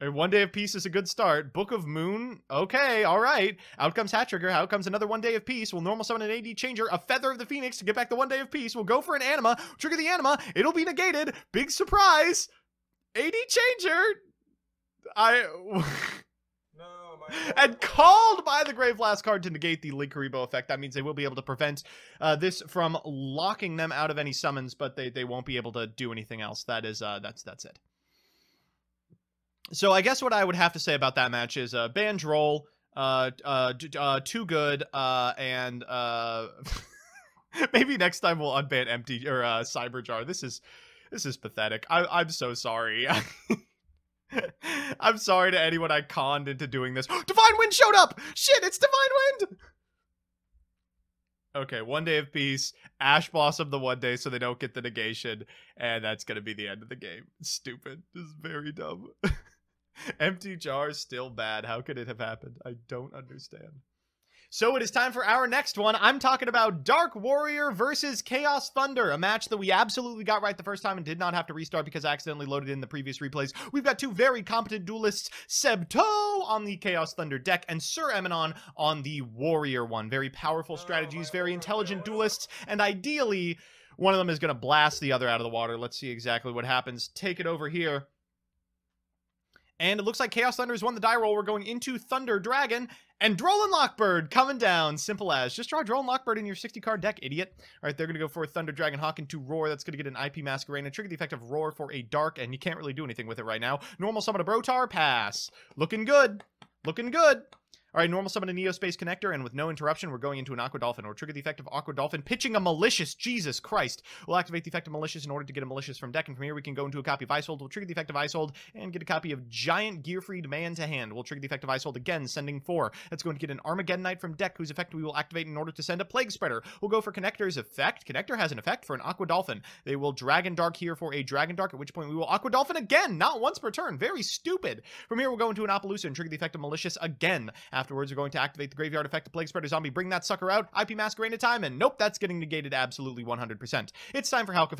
Speaker 1: one day of peace is a good start. Book of Moon. Okay, all right. Out comes Hat Trigger. Out comes another one day of peace. We'll normal summon an AD changer, a Feather of the Phoenix to get back the one day of peace. We'll go for an anima. Trigger the anima. It'll be negated. Big surprise. AD changer. I. (laughs)
Speaker 2: No,
Speaker 1: and called by the Grave Last card to negate the Linkuriboh effect. That means they will be able to prevent uh, this from locking them out of any summons, but they, they won't be able to do anything else. That is uh, that's that's it. So I guess what I would have to say about that match is uh, Bandroll uh, uh, uh, too good, uh, and uh, (laughs) maybe next time we'll unban empty or uh, Cyberjar. This is this is pathetic. I, I'm so sorry. (laughs) I'm sorry to anyone I conned into doing this. (gasps) Divine Wind showed up. Shit, it's Divine Wind. Okay, one day of peace. Ash Blossom the one day so they don't get the negation, and that's gonna be the end of the game. Stupid. This is very dumb. (laughs) Empty jar still bad. How could it have happened? I don't understand. So it is time for our next one. I'm talking about Dark Warrior versus Chaos Thunder, a match that we absolutely got right the first time and did not have to restart because I accidentally loaded in the previous replays. We've got two very competent duelists, Sebto on the Chaos Thunder deck and Sir Eminon on the Warrior one. Very powerful strategies, very intelligent duelists, and ideally, one of them is going to blast the other out of the water. Let's see exactly what happens. Take it over here. And it looks like Chaos Thunder has won the die roll. We're going into Thunder Dragon and Droll and Lockbird coming down. Simple as. Just draw Droll and Lockbird in your 60 card deck, idiot. All right, they're going to go for a Thunder Dragon Hawk into Roar. That's going to get an IP Masquerade and trigger the effect of Roar for a Dark, and you can't really do anything with it right now. Normal summon a Brotar, pass. Looking good. Looking good. All right, normal summon a Neospace Connector, and with no interruption, we're going into an Aqua Dolphin. We'll trigger the effect of Aqua Dolphin, pitching a Malicious. Jesus Christ. We'll activate the effect of Malicious in order to get a Malicious from deck, and from here we can go into a copy of Isolde. We'll trigger the effect of Isolde and get a copy of Giant Gearfried Man to hand. We'll trigger the effect of Isolde again, sending four. That's going to get an Armageddon Knight from deck, whose effect we will activate in order to send a Plague Spreader. We'll go for Connector's effect. Connector has an effect for an Aqua Dolphin. They will Dragon Dark here for a Dragon Dark, at which point we will Aqua Dolphin again, not once per turn. Very stupid. From here, we'll go into an Apollousa and trigger the effect of Malicious again. Afterwards, we're going to activate the graveyard effect of Plague Spreader Zombie, bring that sucker out, IP Masquerade time, and nope, that's getting negated absolutely 100%. It's time for Halka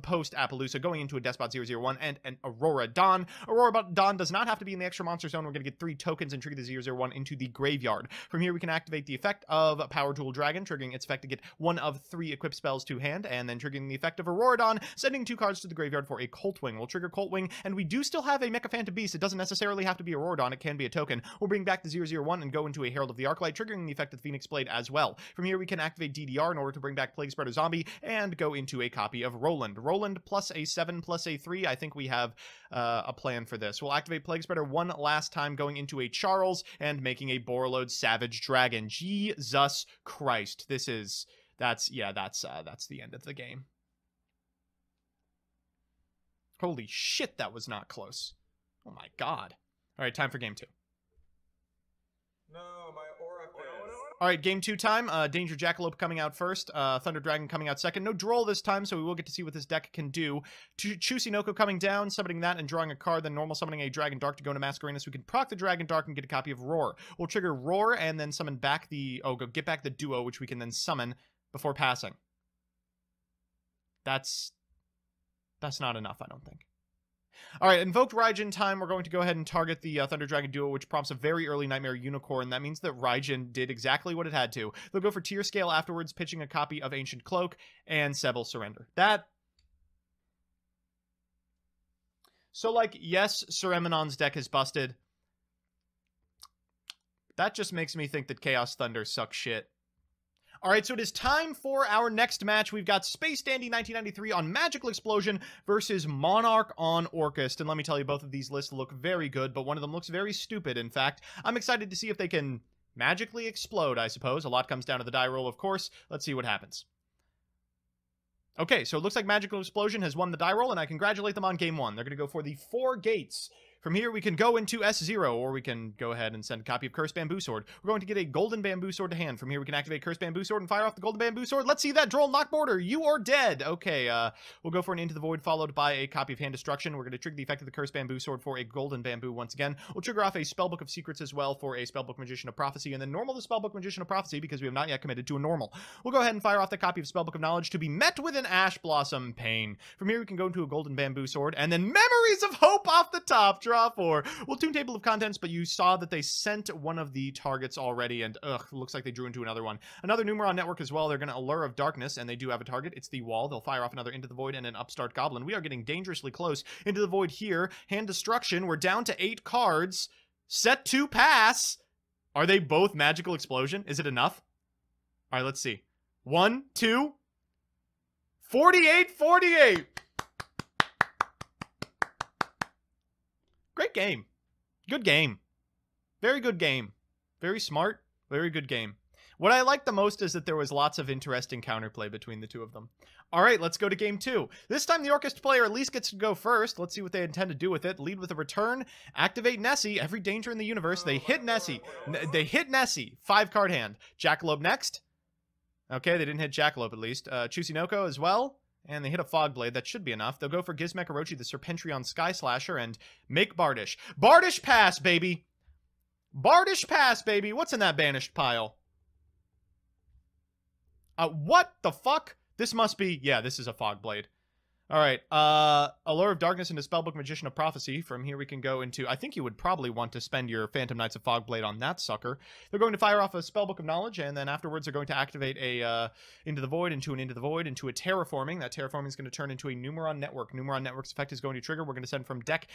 Speaker 1: post Apollousa, going into a Despot 001 and an Aurora Dawn. Aurora Dawn does not have to be in the extra monster zone. We're going to get three tokens and trigger the 001 into the graveyard. From here, we can activate the effect of Power Tool Dragon, triggering its effect to get one of three equipped spells to hand, and then triggering the effect of Aurora Dawn, sending two cards to the graveyard for a Colt Wing. We'll trigger Colt Wing, and we do still have a Mecha Phantom Beast. It doesn't necessarily have to be Aurora Dawn, it can be a token. We'll bring back the 001 and go into a Herald of the Arclight, triggering the effect of the Phoenix Blade as well. From here, we can activate DDR in order to bring back Plague Spreader Zombie and go into a copy of Roland. Roland plus a 7 plus a 3. I think we have uh, a plan for this. We'll activate Plague Spreader one last time, going into a Charles and making a Borreload Savage Dragon. Jesus Christ. This is. That's. Yeah, that's, uh, that's the end of the game. Holy shit, that was not close. Oh my god. All right, time for game two.
Speaker 2: No, my orifice.
Speaker 1: All right, game two time. Uh, Danger Jackalope coming out first. Uh, Thunder Dragon coming out second. No Droll this time, so we will get to see what this deck can do. Ch- Tsuchinoko coming down, summoning that and drawing a card, then normal summoning a Dragon Dark to go into Masqueradus. We can proc the Dragon Dark and get a copy of Roar. We'll trigger Roar and then summon back the... Oh, go get back the Duo, which we can then summon before passing. That's... That's not enough, I don't think. All right, invoked Raijin time. We're going to go ahead and target the uh, Thunder Dragon duo, which prompts a very early Nightmare Unicorn. That means that Raijin did exactly what it had to. They'll go for tier scale afterwards, pitching a copy of Ancient Cloak, and Sebel surrender. That. So, like, yes, Sir Eminon's deck is busted. That just makes me think that Chaos Thunder sucks shit. All right, so it is time for our next match. We've got Space Dandy 1993 on Magical Explosion versus Monarch on Orcust. And let me tell you, both of these lists look very good, but one of them looks very stupid, in fact. I'm excited to see if they can magically explode, I suppose. A lot comes down to the die roll, of course. Let's see what happens. Okay, so it looks like Magical Explosion has won the die roll, and I congratulate them on game one. They're going to go for the four gates. From here, we can go into S0, or we can go ahead and send a copy of Cursed Bamboo Sword. We're going to get a Golden Bamboo Sword to hand. From here, we can activate Cursed Bamboo Sword and fire off the Golden Bamboo Sword. Let's see that Droll Knock Border. You are dead. Okay, uh, we'll go for an Into the Void, followed by a copy of Hand Destruction. We're going to trigger the effect of the Cursed Bamboo Sword for a Golden Bamboo once again. We'll trigger off a Spellbook of Secrets as well for a Spellbook Magician of Prophecy, and then normal the Spellbook Magician of Prophecy because we have not yet committed to a normal. We'll go ahead and fire off the copy of Spellbook of Knowledge to be met with an Ash Blossom Pain. From here, we can go into a Golden Bamboo Sword, and then Memories of Hope off the top. Draw four. We'll tune table of contents, but you saw that they sent one of the targets already, and ugh, looks like they drew into another one. Another Numeron network as well. They're going to Allure of Darkness, and they do have a target. It's the wall. They'll fire off another Into the Void and an Upstart Goblin. We are getting dangerously close. Into the Void here. Hand Destruction. We're down to eight cards. Set to pass. Are they both Magical Explosion? Is it enough? All right, let's see. One, two. 48 48. Great game. Good game. Very good game. Very smart. Very good game. What I like the most is that there was lots of interesting counterplay between the two of them. All right, let's go to game two. This time the Orcust player at least gets to go first. Let's see what they intend to do with it. Lead with a return. Activate Nessie. Every danger in the universe. They hit Nessie. They hit Nessie. Five card hand. Jackalope next. Okay, they didn't hit Jackalope at least. Uh, Tsuchinoko as well. And they hit a Fogblade. That should be enough. They'll go for Gizmek Orochi, the Serpentron Sky Slasher, and make Bardiche. Bardiche pass, baby! Bardiche pass, baby! What's in that banished pile? Uh, what the fuck? This must be... Yeah, this is a Fogblade. All right. Uh, Allure of Darkness and into Spellbook Magician of Prophecy. From here we can go into... I think you would probably want to spend your Phantom Knights of Fogblade on that sucker. They're going to fire off a Spellbook of Knowledge, and then afterwards they're going to activate a uh, Into the Void, into an Into the Void, into a Terraforming. That Terraforming is going to turn into a Numeron Network. Numeron Network's effect is going to trigger. We're going to send from deck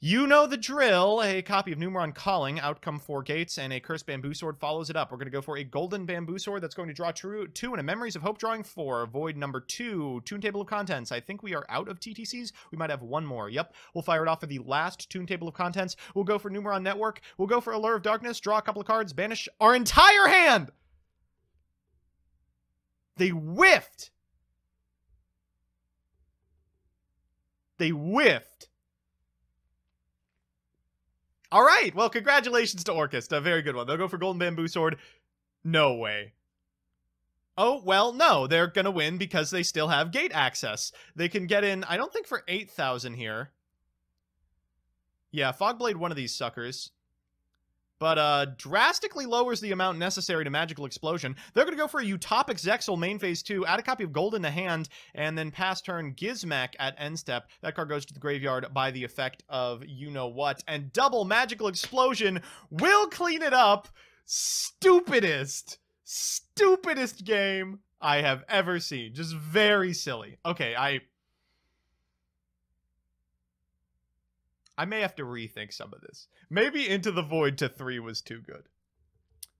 Speaker 1: you know the drill. A copy of Numeron Calling, Outcome Four Gates, and a Cursed Bamboo Sword follows it up. We're going to go for a Golden Bamboo Sword that's going to draw true, two and a Memories of Hope drawing four. Void number two. Tune Table of Contents. I think we are out of TTCs. We might have one more. Yep. We'll fire it off for the last Tune Table of Contents. We'll go for Numeron Network. We'll go for Allure of Darkness. Draw a couple of cards. Banish our entire hand. They whiffed. They whiffed. All right. Well, congratulations to Orcust. A very good one. They'll go for Golden Bamboo Sword. No way. Oh, well, no. They're going to win because they still have gate access. They can get in, I don't think for 8,000 here. Yeah, Fogblade one of these suckers but uh, drastically lowers the amount necessary to Magical Explosion. They're going to go for a Utopic Zexal main phase 2, add a copy of Gold in the hand, and then pass turn Gizmek at end step. That card goes to the graveyard by the effect of you-know-what, and double Magical Explosion will clean it up. Stupidest, stupidest game I have ever seen. Just very silly. Okay, I I may have to rethink some of this. Maybe Into the Void to 3 was too good.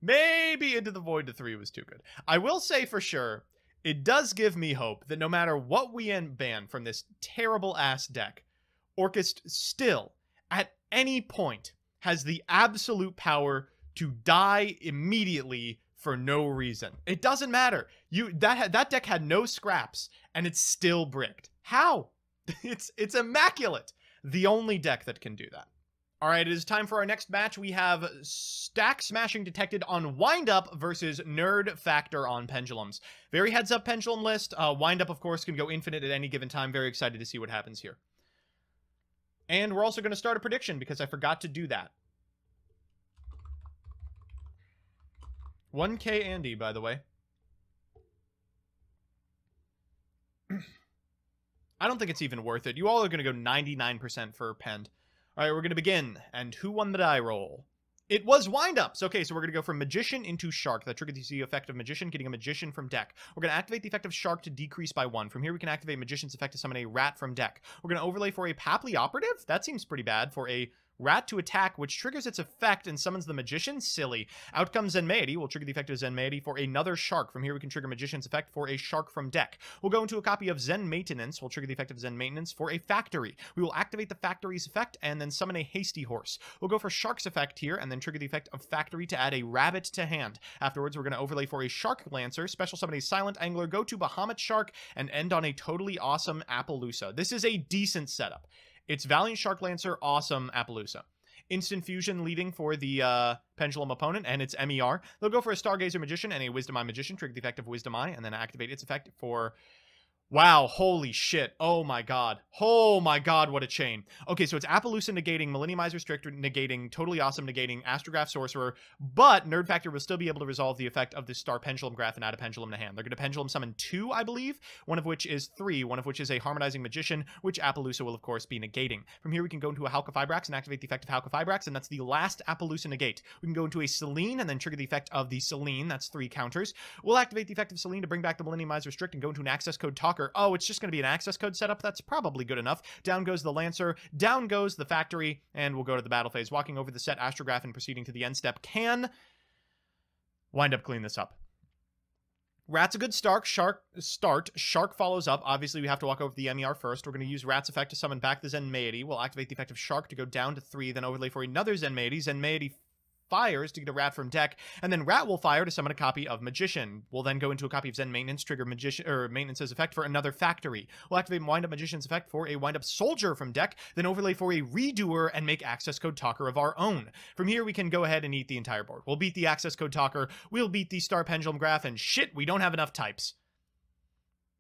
Speaker 1: Maybe Into the Void to 3 was too good. I will say for sure, it does give me hope that no matter what we end ban from this terrible ass deck, Orcust still, at any point, has the absolute power to die immediately for no reason. It doesn't matter. You that that deck had no scraps and it's still bricked. How? (laughs) It's it's immaculate the only deck that can do that. All right, it is time for our next match. We have Stack Smashing detected on Windup versus Nerd Factor on Pendulums. Very heads up pendulum list. Uh, Windup, of course, can go infinite at any given time. Very excited to see what happens here. And we're also going to start a prediction because I forgot to do that. 1K Andy, by the way. (clears throat) I don't think it's even worth it. You all are going to go 99% for Pend. All right, we're going to begin. And who won the die roll? It was windups. Okay, so we're going to go from Magician into Shark. That triggers the effect of Magician, getting a Magician from deck. We're going to activate the effect of Shark to decrease by one. From here, we can activate Magician's effect to summon a Rat from deck. We're going to overlay for a Papley Operative. That seems pretty bad for a Rat to attack, which triggers its effect and summons the Magician. Silly. Out comes Zenmaity. We'll trigger the effect of Zenmaity for another Shark. From here, we can trigger Magician's effect for a Shark from deck. We'll go into a copy of Zen Maintenance. We'll trigger the effect of Zen Maintenance for a Factory. We will activate the Factory's effect and then summon a Hasty Horse. We'll go for Shark's effect here and then trigger the effect of Factory to add a Rabbit to hand. Afterwards, we're going to overlay for a Shark Lancer, special summon a Silent Angler, go to Bahamut Shark, and end on a totally awesome Apollousa. This is a decent setup. It's Valiant Shark Lancer, awesome Apollousa instant fusion leading for the uh, pendulum opponent, and it's MER. They'll go for a Stargazer Magician and a Wisdom Eye Magician, trigger the effect of Wisdom Eye, and then activate its effect for Wow, holy shit. Oh my god. Oh my god, what a chain. Okay, so it's Apollousa negating, Millennium Eyes Restrictor negating, Toadally Awesome negating, Astrograph Sorcerer, but Nerd Factor will still be able to resolve the effect of this Star Pendulum Graph and add a Pendulum to hand. They're going to Pendulum summon two, I believe, one of which is three, one of which is a Harmonizing Magician, which Apollousa will, of course, be negating. From here, we can go into a Halqifibrax and activate the effect of Halqifibrax, and that's the last Apollousa negate. We can go into a Selene and then trigger the effect of the Selene. That's three counters. We'll activate the effect of Selene to bring back the Millennium Eyes Restrict and go into an access code talker. Oh, it's just going to be an access code setup, that's probably good enough. Down goes the Lancer, down goes the Factory, and we'll go to the battle phase. Walking over the set Astrograph and proceeding to the end step can wind up clean this up. Rat's a good start. Shark start. Shark follows up. Obviously, we have to walk over the MER first. We're going to use Rat's effect to summon back the Zen Meity. We'll activate the effect of Shark to go down to three, then overlay for another Zen Meity. Zen Meity fires to get a rat from deck, and then rat will fire to summon a copy of Magician. We'll then go into a copy of Zen Maintenance, trigger Magician or Maintenance's effect for another factory. We'll activate Wind Up Magician's effect for a Wind Up Soldier from deck, then overlay for a Redoer and make access code Talker of our own. From here, we can go ahead and eat the entire board. We'll beat the access code Talker, we'll beat the Star Pendulum Graph, and shit, we don't have enough types.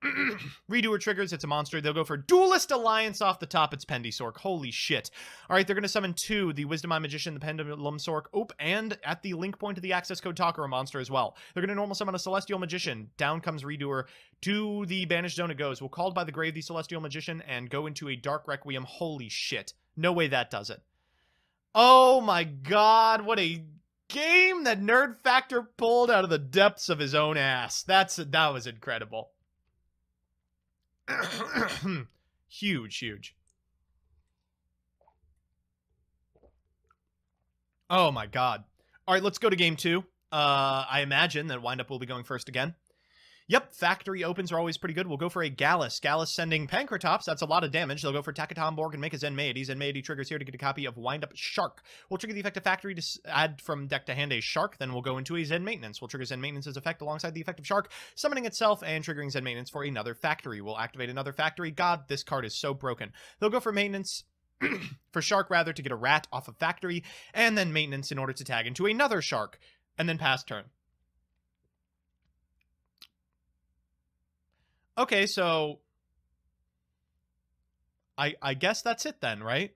Speaker 1: (clears throat) Redoer triggers, it's a monster. They'll go for Duelist Alliance off the top. It's Pendysork. Holy shit. All right, they're going to summon two the Wisdom Eye Magician, the Pendulum Sork, oop, and at the link point of the access code Talker, a monster as well. They're going to normal summon a Celestial Magician. Down comes Redoer. To the Banished Zone it goes. We'll called by the grave the Celestial Magician and go into a Dark Requiem. Holy shit. No way that does it. Oh my god, what a game that Nerd Factor pulled out of the depths of his own ass. That's that was incredible. (coughs) huge, huge. Oh my god. All right, let's go to game two. Uh, I imagine that Windup will be going first again. Yep, factory opens are always pretty good. We'll go for a Gallus. Gallus sending Pankratops. That's a lot of damage. They'll go for Takatomborg and make a Zenmaity. Zenmaity triggers here to get a copy of Wind Up Shark. We'll trigger the effect of factory to add from deck to hand a Shark. Then we'll go into a Zen Maintenance. We'll trigger Zen Maintenance's effect alongside the effect of Shark, summoning itself and triggering Zen Maintenance for another factory. We'll activate another factory. God, this card is so broken. They'll go for Maintenance. (clears throat) for Shark, rather, to get a rat off of Factory, and then Maintenance in order to tag into another Shark, and then pass turn. Okay, so I I guess that's it then, right?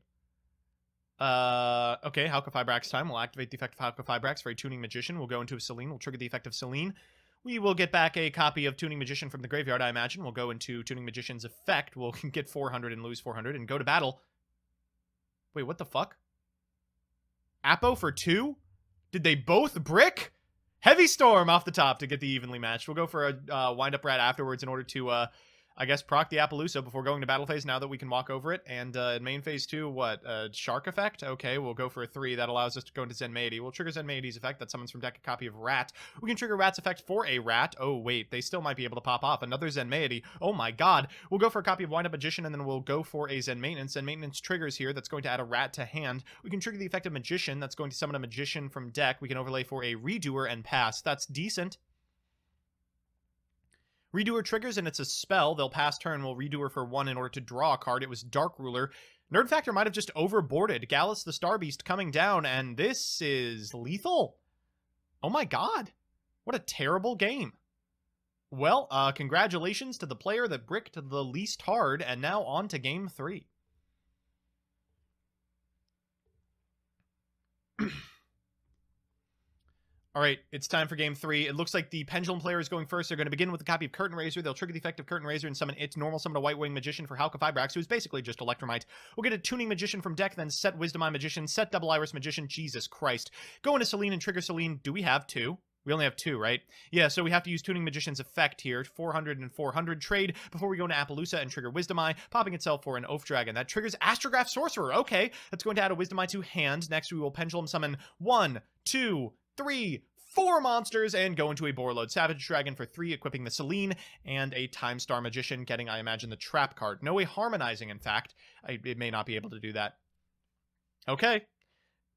Speaker 1: Uh, okay, Halqifibrax time. We'll activate the effect of Halqifibrax for a Tuning Magician. We'll go into a Selene. We'll trigger the effect of Selene. We will get back a copy of Tuning Magician from the graveyard, I imagine. We'll go into Tuning Magician's effect. We'll (laughs) get 400 and lose 400 and go to battle. Wait, what the fuck? Apo for two? Did they both brick? Heavy Storm off the top to get the evenly matched. We'll go for a uh, wind up rat afterwards in order to, uh, I guess, proc the Apollousa before going to battle phase now that we can walk over it. And uh, in main phase two, what? Uh, Shark effect? Okay, we'll go for a three. That allows us to go into Zen Zenmaity. We'll trigger Zen Zenmaity's effect. That summons from deck a copy of Rat. We can trigger Rat's effect for a Rat. Oh, wait. They still might be able to pop off. Another Zen Zenmaity. Oh my god. We'll go for a copy of Wind Up Magician and then we'll go for a Zen Maintenance. Zen Maintenance triggers here. That's going to add a Rat to hand. We can trigger the effect of Magician. That's going to summon a Magician from deck. We can overlay for a Redoer and pass. That's decent. Redoer triggers and it's a spell. They'll pass turn. We'll Redoer for one in order to draw a card. It was Dark Ruler. Nerd Factor might have just overboarded. Gallus the Star Beast coming down, and this is lethal. Oh my god. What a terrible game. Well, uh, congratulations to the player that bricked the least hard, and now on to game three. (clears throat) All right, it's time for game three. It looks like the Pendulum player is going first. They're going to begin with a copy of Curtain Raiser. They'll trigger the effect of Curtain Raiser and summon its normal summon a White Wing Magician for Halqifibrax, who's basically just Electromite. We'll get a Tuning Magician from deck, then set Wisdom Eye Magician, set Double Iris Magician. Jesus Christ. Go into Selene and trigger Selene. Do we have two? We only have two, right? Yeah, so we have to use Tuning Magician's effect here. 400 and 400 trade before we go into Apollousa and trigger Wisdom Eye, popping itself for an Oafdragon. That triggers Astrograph Sorcerer. Okay, that's going to add a Wisdom Eye to hand. Next, we will Pendulum summon one, two, three, four monsters and go into a Borreload Savage Dragon for three, equipping the Selene and a Time Star Magician, getting, I imagine, the Trap card. No way harmonizing, in fact. I, it may not be able to do that. Okay.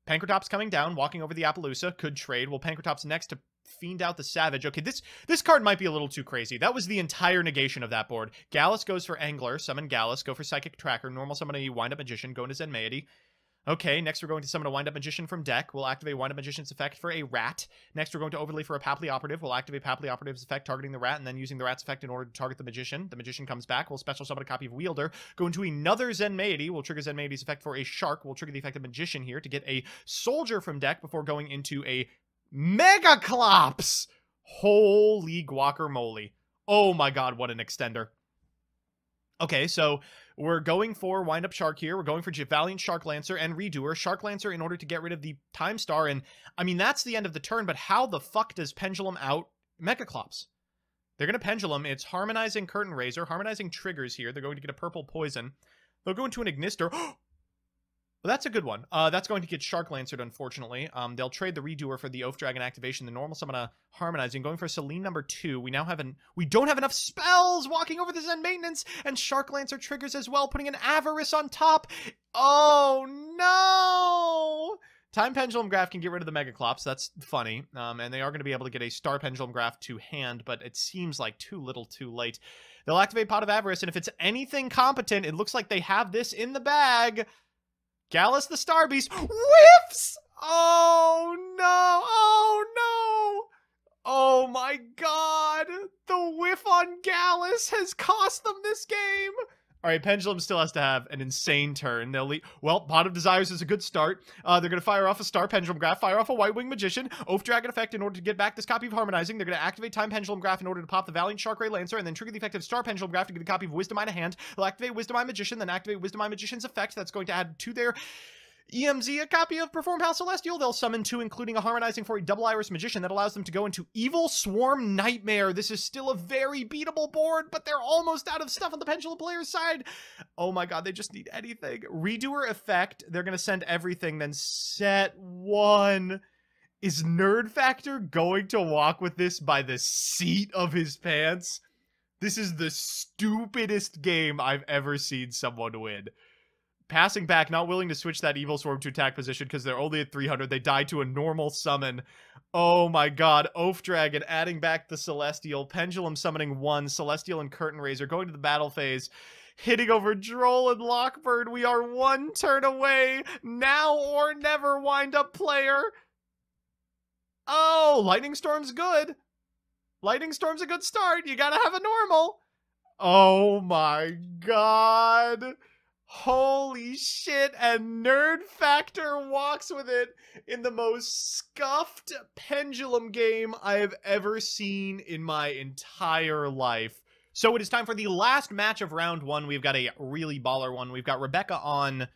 Speaker 1: Pankratops coming down, walking over the Apollousa, could trade. Well, Pankratops next to fiend out the Savage. Okay, this this card might be a little too crazy. That was the entire negation of that board. Gallus goes for Angler, summon Gallus, go for Psychic Tracker, normal summon a Wind Up Magician, go into Zenmaity. Okay, next we're going to summon a Wind Up Magician from deck. We'll activate Wind Up Magician's effect for a rat. Next we're going to overlay for a Papley Operative. We'll activate Papley Operative's effect targeting the rat and then using the rat's effect in order to target the Magician. The Magician comes back. We'll special summon a copy of Wielder. Go into another Zenmaity. We'll trigger Zen Zenmaity's effect for a Shark. We'll trigger the effect of Magician here to get a Soldier from deck before going into a Mega Clops! Holy guacamole. Oh my god, what an extender. Okay, so we're going for Wind Up Shark here. We're going for Valiant Shark Lancer and Redoer. Shark Lancer in order to get rid of the Time Star. And, I mean, that's the end of the turn, but how the fuck does Pendulum out Megaclops? They're going to Pendulum. It's Harmonizing Curtain Raiser, Harmonizing Triggers here. They're going to get a Purple Poison. They'll go into an Ignister. (gasps) Oh, Well, that's a good one. Uh, that's going to get Shark Lancered, unfortunately. Um, they'll trade the Redoer for the Oafdragon activation, the normal summon a Harmonizing. Going for Selene number two. We now have an... We don't have enough spells! Walking over the Zen Maintenance! And Shark Lancer triggers as well, putting an Avarice on top. Oh, no! Time Pendulum Graph can get rid of the Megaclops. That's funny. Um, and they are going to be able to get a Star Pendulum Graph to hand, but it seems like too little too late. They'll activate Pot of Avarice, and if it's anything competent, it looks like they have this in the bag. Gallus the Star Beast whiffs! Oh no! Oh no! Oh my god! The whiff on Gallus has cost them this game! All right, Pendulum still has to have an insane turn. They'll lead. Well, Pot of Desires is a good start. Uh, they're going to fire off a Star Pendulum Graph, fire off a White Wing Magician, Oafdragon effect in order to get back this copy of Harmonizing. They're going to activate Time Pendulum Graph in order to pop the Valiant Shark Ray Lancer, and then trigger the effect of Star Pendulum Graph to get a copy of Wisdom Eye to hand. They'll activate Wisdom Eye Magician, then activate Wisdom Eye Magician's effect. That's going to add to their EMZ a copy of Perform Pal Celestial. They'll summon two, including a harmonizing for a double iris magician that allows them to go into Evil Swarm Nightmare. This is still a very beatable board, but they're almost out of stuff on the pendulum player's side. Oh my god, they just need anything. Redoer effect. They're gonna send everything, then set one. Is Nerd Factor going to walk with this by the seat of his pants? This is the stupidest game I've ever seen someone win passing back, not willing to switch that evil swarm to attack position because they're only at 300. They die to a normal summon. Oh my god. Oafdragon adding back the Celestial. Pendulum summoning one. Celestial and Curtain Raiser going to the battle phase. Hitting over Droll and Lockbird. We are one turn away. Now or never, wind up player. Oh, Lightning Storm's good. Lightning Storm's a good start. You gotta have a normal. Oh my god. Holy shit, and Nerd Factor walks with it in the most scuffed pendulum game I have ever seen in my entire life. So it is time for the last match of round one. We've got a really baller one. We've got Rebecca on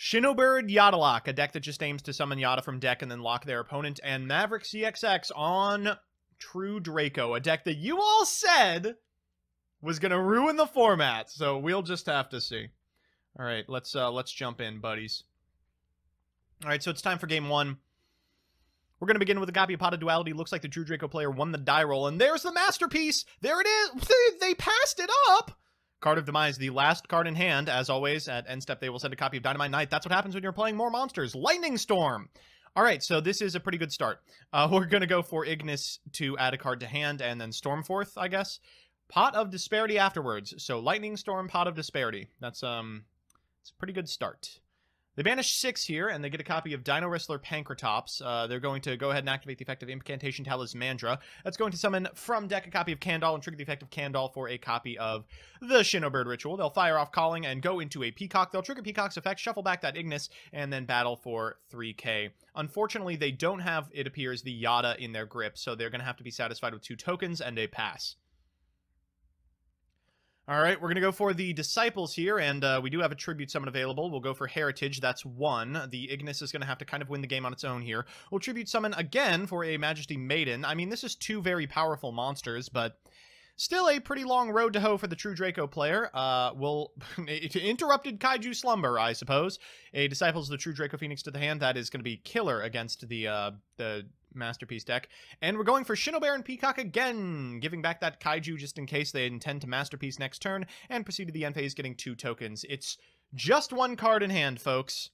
Speaker 1: Shinobird Yata a deck that just aims to summon Yata from deck and then lock their opponent, and Maverick CXX on True Draco, a deck that you all said was going to ruin the format. So we'll just have to see. All right, let's uh let's jump in, buddies. All right, so it's time for game one. We're going to begin with a copy of Pot of Duality. Looks like the True Draco player won the die roll, and there's the masterpiece. There it is. They, they passed it up. Card of Demise, the last card in hand. As always, at end step, they will send a copy of Dinomight Knight. That's what happens when you're playing more monsters. Lightning Storm. All right, so this is a pretty good start. Uh, (laughs) we're going to go for Ignis to add a card to hand, and then Stormforth, I guess. Pot of Disparity afterwards. So Lightning Storm, Pot of Disparity. That's um it's a pretty good start. They banish six here, and they get a copy of Dino Wrestler Pankratops. Uh, they're going to go ahead and activate the effect of Incantation Talismandra. That's going to summon from deck a copy of Kandal and trigger the effect of Kandal for a copy of the Shinobird Ritual. They'll fire off Calling and go into a Peacock. They'll trigger Peacock's effect, shuffle back that Ignis, and then battle for 3k. Unfortunately, they don't have, it appears, the Yata in their grip, so they're going to have to be satisfied with two tokens and a pass. All right, we're going to go for the Disciples here, and uh, we do have a Tribute Summon available. We'll go for Heritage. That's one. The Ignis is going to have to kind of win the game on its own here. We'll Tribute Summon again for a Majesty Maiden. I mean, this is two very powerful monsters, but Still a pretty long road to hoe for the true Draco player. Uh, will (laughs) interrupted Kaiju Slumber, I suppose. A Disciples of the True Draco Phoenix to the hand. That is going to be killer against the uh, the Masterpiece deck. And we're going for Shinobear and Peacock again, giving back that Kaiju just in case they intend to Masterpiece next turn, and proceed to the end phase getting two tokens. It's just one card in hand, folks.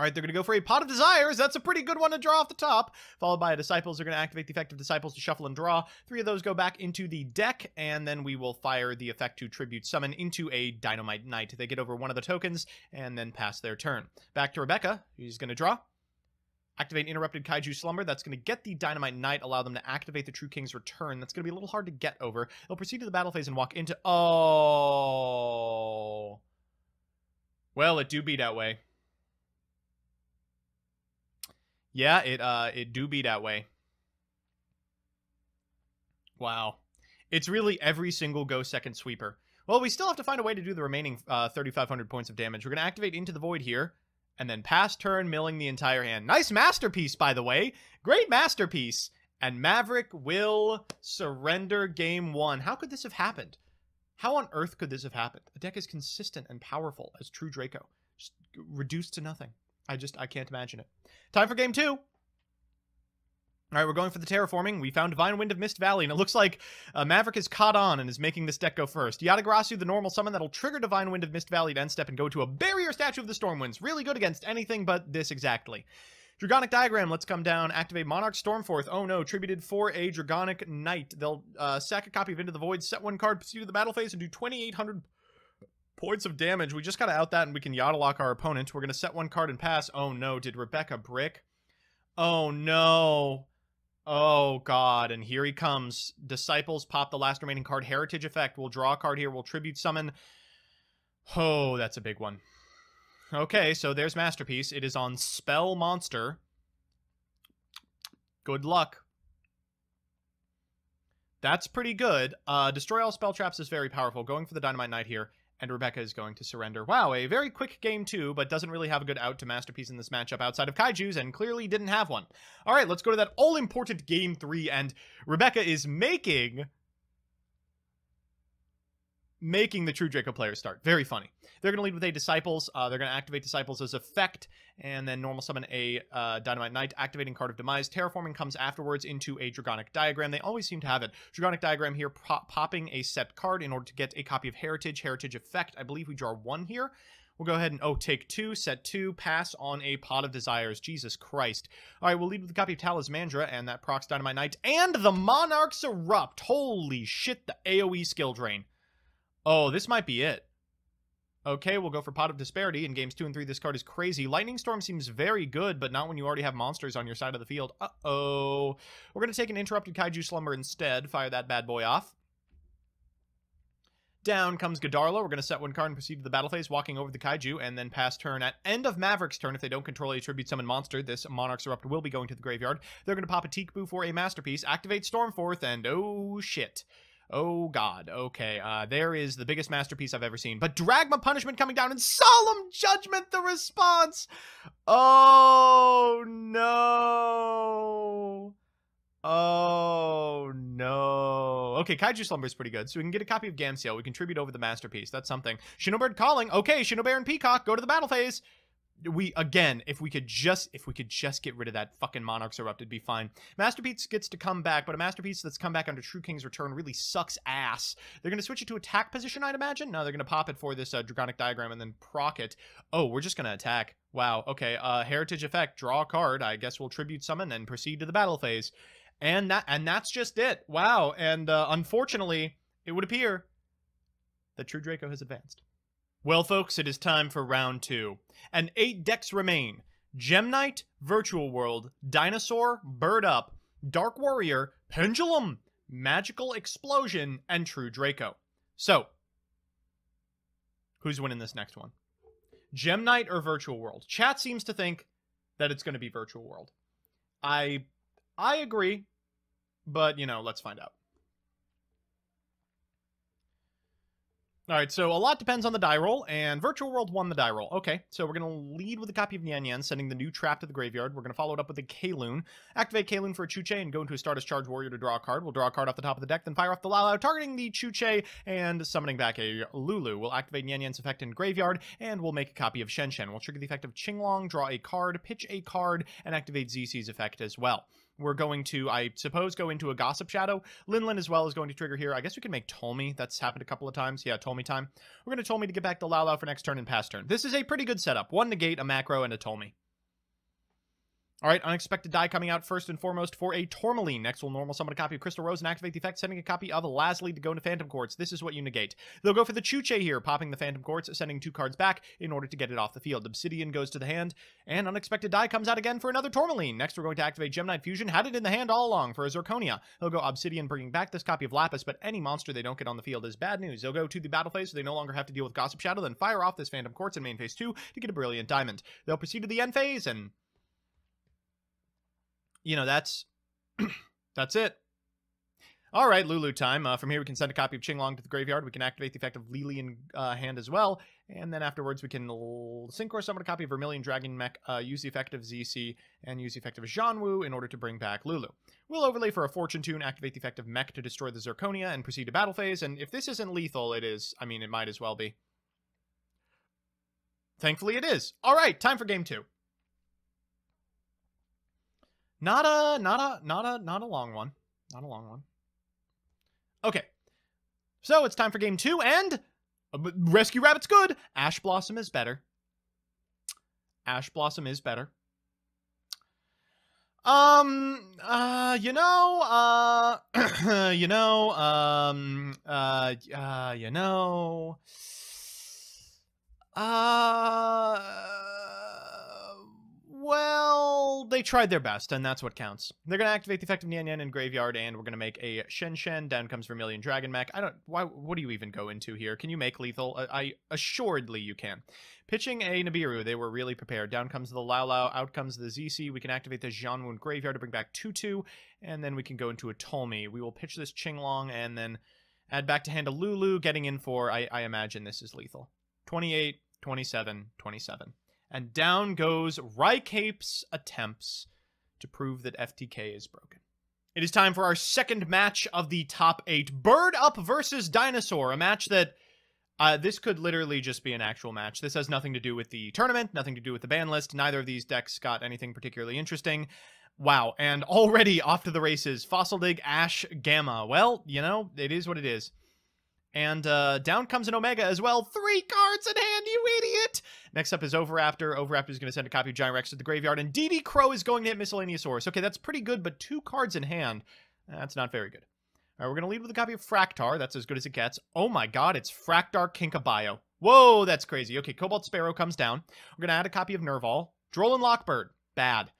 Speaker 1: All right, they're going to go for a Pot of Desires. That's a pretty good one to draw off the top. Followed by a Disciples. They're going to activate the effect of Disciples to shuffle and draw. Three of those go back into the deck, and then we will fire the effect to Tribute Summon into a Dinomight Knight. They get over one of the tokens and then pass their turn. Back to Rebecca. She's going to draw. Activate Interrupted Kaiju Slumber. That's going to get the Dinomight Knight, allow them to activate the True King's Return. That's going to be a little hard to get over. They'll proceed to the battle phase and walk into... Oh... Well, it do be that way. Yeah, it uh it do be that way. Wow. It's really every single go second sweeper. Well, we still have to find a way to do the remaining uh, 3,500 points of damage. We're going to activate Into the Void here, and then pass turn, milling the entire hand. Nice masterpiece, by the way. Great masterpiece. And Maverick will surrender game one. How could this have happened? How on earth could this have happened? A deck as consistent and powerful as True Draco. Just reduced to nothing. I just, I can't imagine it. Time for game two. All right, we're going for the terraforming. We found Divine Wind of Mist Valley, and it looks like uh, Maverick is caught on and is making this deck go first. Yata-Garasu, the normal summon that'll trigger Divine Wind of Mist Valley to end step and go to a Barrier Statue of the Stormwinds. Really good against anything but this exactly. Dragonic Diagram, let's come down, activate Monarch Stormforth. Oh no, tributed for a Dragonic Knight. They'll uh, sack a copy of Into the Void, set one card, proceed to the battle phase, and do 2,800 points of damage. We just gotta out that and we can Yata lock our opponent. We're gonna set one card and pass. Oh no, did Rebecca brick? Oh no. Oh god, and here he comes. Disciples pop the last remaining card. Heritage effect. We'll draw a card here. We'll tribute summon. Oh, that's a big one. Okay, so there's Masterpiece. It is on Spell Monster. Good luck. That's pretty good. Uh, Destroy all spell traps is very powerful. Going for the Dinomight Knight here and Rebecca is going to surrender. Wow, a very quick game too, but doesn't really have a good out to Masterpiece in this matchup outside of Kaiju's, and clearly didn't have one. All right, let's go to that all-important game three, and Rebecca is making making the true Draco players start. Very funny. They're going to lead with a Disciples. Uh, they're going to activate Disciples as effect, and then normal summon a uh, Dinomight Knight, activating Card of Demise. Terraforming comes afterwards into a Dragonic Diagram. They always seem to have it. Dragonic Diagram here, pop popping a set card in order to get a copy of Heritage. Heritage effect. I believe we draw one here. We'll go ahead and, oh, take two, set two, pass on a Pot of Desires. Jesus Christ. All right, we'll lead with a copy of Talismandra and that procs Dynamite Knight and the Monarchs Erupt. Holy shit, the AoE skill drain. Oh, this might be it. Okay, we'll go for Pot of Disparity. In games 2 and 3, this card is crazy. Lightning Storm seems very good, but not when you already have monsters on your side of the field. Uh-oh. We're going to take an Interrupted Kaiju Slumber instead. Fire that bad boy off. Down comes Gadarla. We're going to set one card and proceed to the battle phase, walking over the Kaiju, and then pass turn. At end of Maverick's turn, if they don't control a tribute summon monster, this Monarch's Erupt will be going to the graveyard. They're going to pop a Teekboo for a Masterpiece, activate Stormforth, and oh shit. Oh God. Okay. Uh, there is the biggest masterpiece I've ever seen. But Dragma Punishment coming down and Solemn Judgment, the response. Oh no. Oh no. Okay, Kaiju Slumber is pretty good. So we can get a copy of Gamciel. We contribute over the masterpiece. That's something. Shinobird calling. Okay, Shinobear and Peacock, go to the battle phase we again if we could just if we could just get rid of that fucking monarchs erupt it'd be fine. Masterpiece gets to come back but a masterpiece that's come back under true king's return really sucks ass. They're to switch it to attack position i'd imagine. No they're to pop it for this uh, dragonic diagram and then proc it. Oh we're just to attack. Wow okay uh heritage effect draw a card. I guess we'll tribute summon and proceed to the battle phase. And that and that's just it. Wow and uh, unfortunately it would appear that true draco has advanced well, folks, it is time for round two. And eight decks remain. Gem Knight, Virtual World, Dinosaur, Bird Up, Dark Warrior, Pendulum, Magical Explosion, and True Draco. So, who's winning this next one? Gem Knight or Virtual World? Chat seems to think that it's going to be Virtual World. I I agree, but you know, let's find out. All right, so a lot depends on the die roll, and Virtual World won the die roll. Okay, so we're going to lead with a copy of Nyan Nyan, sending the new trap to the graveyard. We're going to follow it up with a Kaloon. Activate Kaloon for a Chuche and go into a Stardust Charge Warrior to draw a card. We'll draw a card off the top of the deck, then fire off the Lao targeting the Chuche and summoning back a Lulu. We'll activate Nyan Nyan's effect in graveyard, and we'll make a copy of Shen Shen. We'll trigger the effect of Qinglong, draw a card, pitch a card, and activate ZC's effect as well we're going to, I suppose, go into a Gossip Shadow. Linlin as well is going to trigger here. I guess we can make Tolme. That's happened a couple of times. Yeah, Tolme time. We're going to Tolme to get back to Lao Lao for next turn and pass turn. This is a pretty good setup. One Negate, a Macro, and a Tolme. All right, unexpected die coming out first and foremost for a Tourmaline. Next, we'll normal summon a copy of Crystal Rose and activate the effect, sending a copy of Lazuli to go into Phantom Quartz. This is what you negate. They'll go for the Chuche here, popping the Phantom Quartz, sending two cards back in order to get it off the field. Obsidian goes to the hand, and unexpected die comes out again for another Tourmaline. Next, we're going to activate Gem Knight Fusion. Had it in the hand all along for a Zirconia. They'll go Obsidian, bringing back this copy of Lapis, but any monster they don't get on the field is bad news. They'll go to the battle phase, so they no longer have to deal with Gossip Shadow, then fire off this Phantom Quartz in main phase 2 to get a Brilliant Diamond. They'll proceed to the end phase, and you know, that's (clears throat) that's it. All right, Lulu time. Uh, from here, we can send a copy of Qinglong to the graveyard. We can activate the effect of Lilian uh, hand as well. And then afterwards, we can sync or summon a copy of Vermilion Dragon Mech, uh, use the effect of ZC, and use the effect of Zhanwu in order to bring back Lulu. We'll overlay for a Fortune Tune, activate the effect of Mech to destroy the Zirconia, and proceed to battle phase. And if this isn't lethal, it is. I mean, it might as well be. Thankfully, it is. All right, time for game two. Not a not a not a not a long one. Not a long one. Okay. So it's time for game two, and uh, Rescue Rabbit's good. Ash Blossom is better. Ash Blossom is better. Um, uh, you know, uh, (clears throat) you know, um, uh, uh, you know, uh, well, they tried their best, and that's what counts. They're gonna activate the effect of Nian Nian in Graveyard, and we're gonna make a Shen Shen. Down comes Vermilion Dragon Mech. I don't. Why? What do you even go into here? Can you make lethal? I, I assuredly you can. Pitching a Nibiru, they were really prepared. Down comes the Lao Lao, out comes the ZC. We can activate the Jianwen Graveyard to bring back 2 2, and then we can go into a Tolmi. We will pitch this Qinglong and then add back to hand a Lulu, getting in for, I, I imagine this is lethal. 28, 27, 27. And down goes Rhycape's attempts to prove that FTK is broken. It is time for our second match of the top eight Bird Up versus Dinosaur, a match that uh, this could literally just be an actual match. This has nothing to do with the tournament, nothing to do with the ban list. Neither of these decks got anything particularly interesting. Wow, and already off to the races. Fossil Dig, Ash, Gamma. Well, you know, it is what it is. And uh, down comes an Omega as well. Three cards in hand, you idiot! Next up is Oviraptor. Oviraptor is going to send a copy of Giant Rex to the graveyard, and DD Crow is going to hit Miscellaneousaurus. Okay, that's pretty good, but two cards in hand. That's not very good. All right, we're going to lead with a copy of Fractar. That's as good as it gets. Oh my god, it's Fractar Kinkabio. Whoa, that's crazy. Okay, Cobalt Sparrow comes down. We're going to add a copy of Nerval. Droll Lockbird. Bad.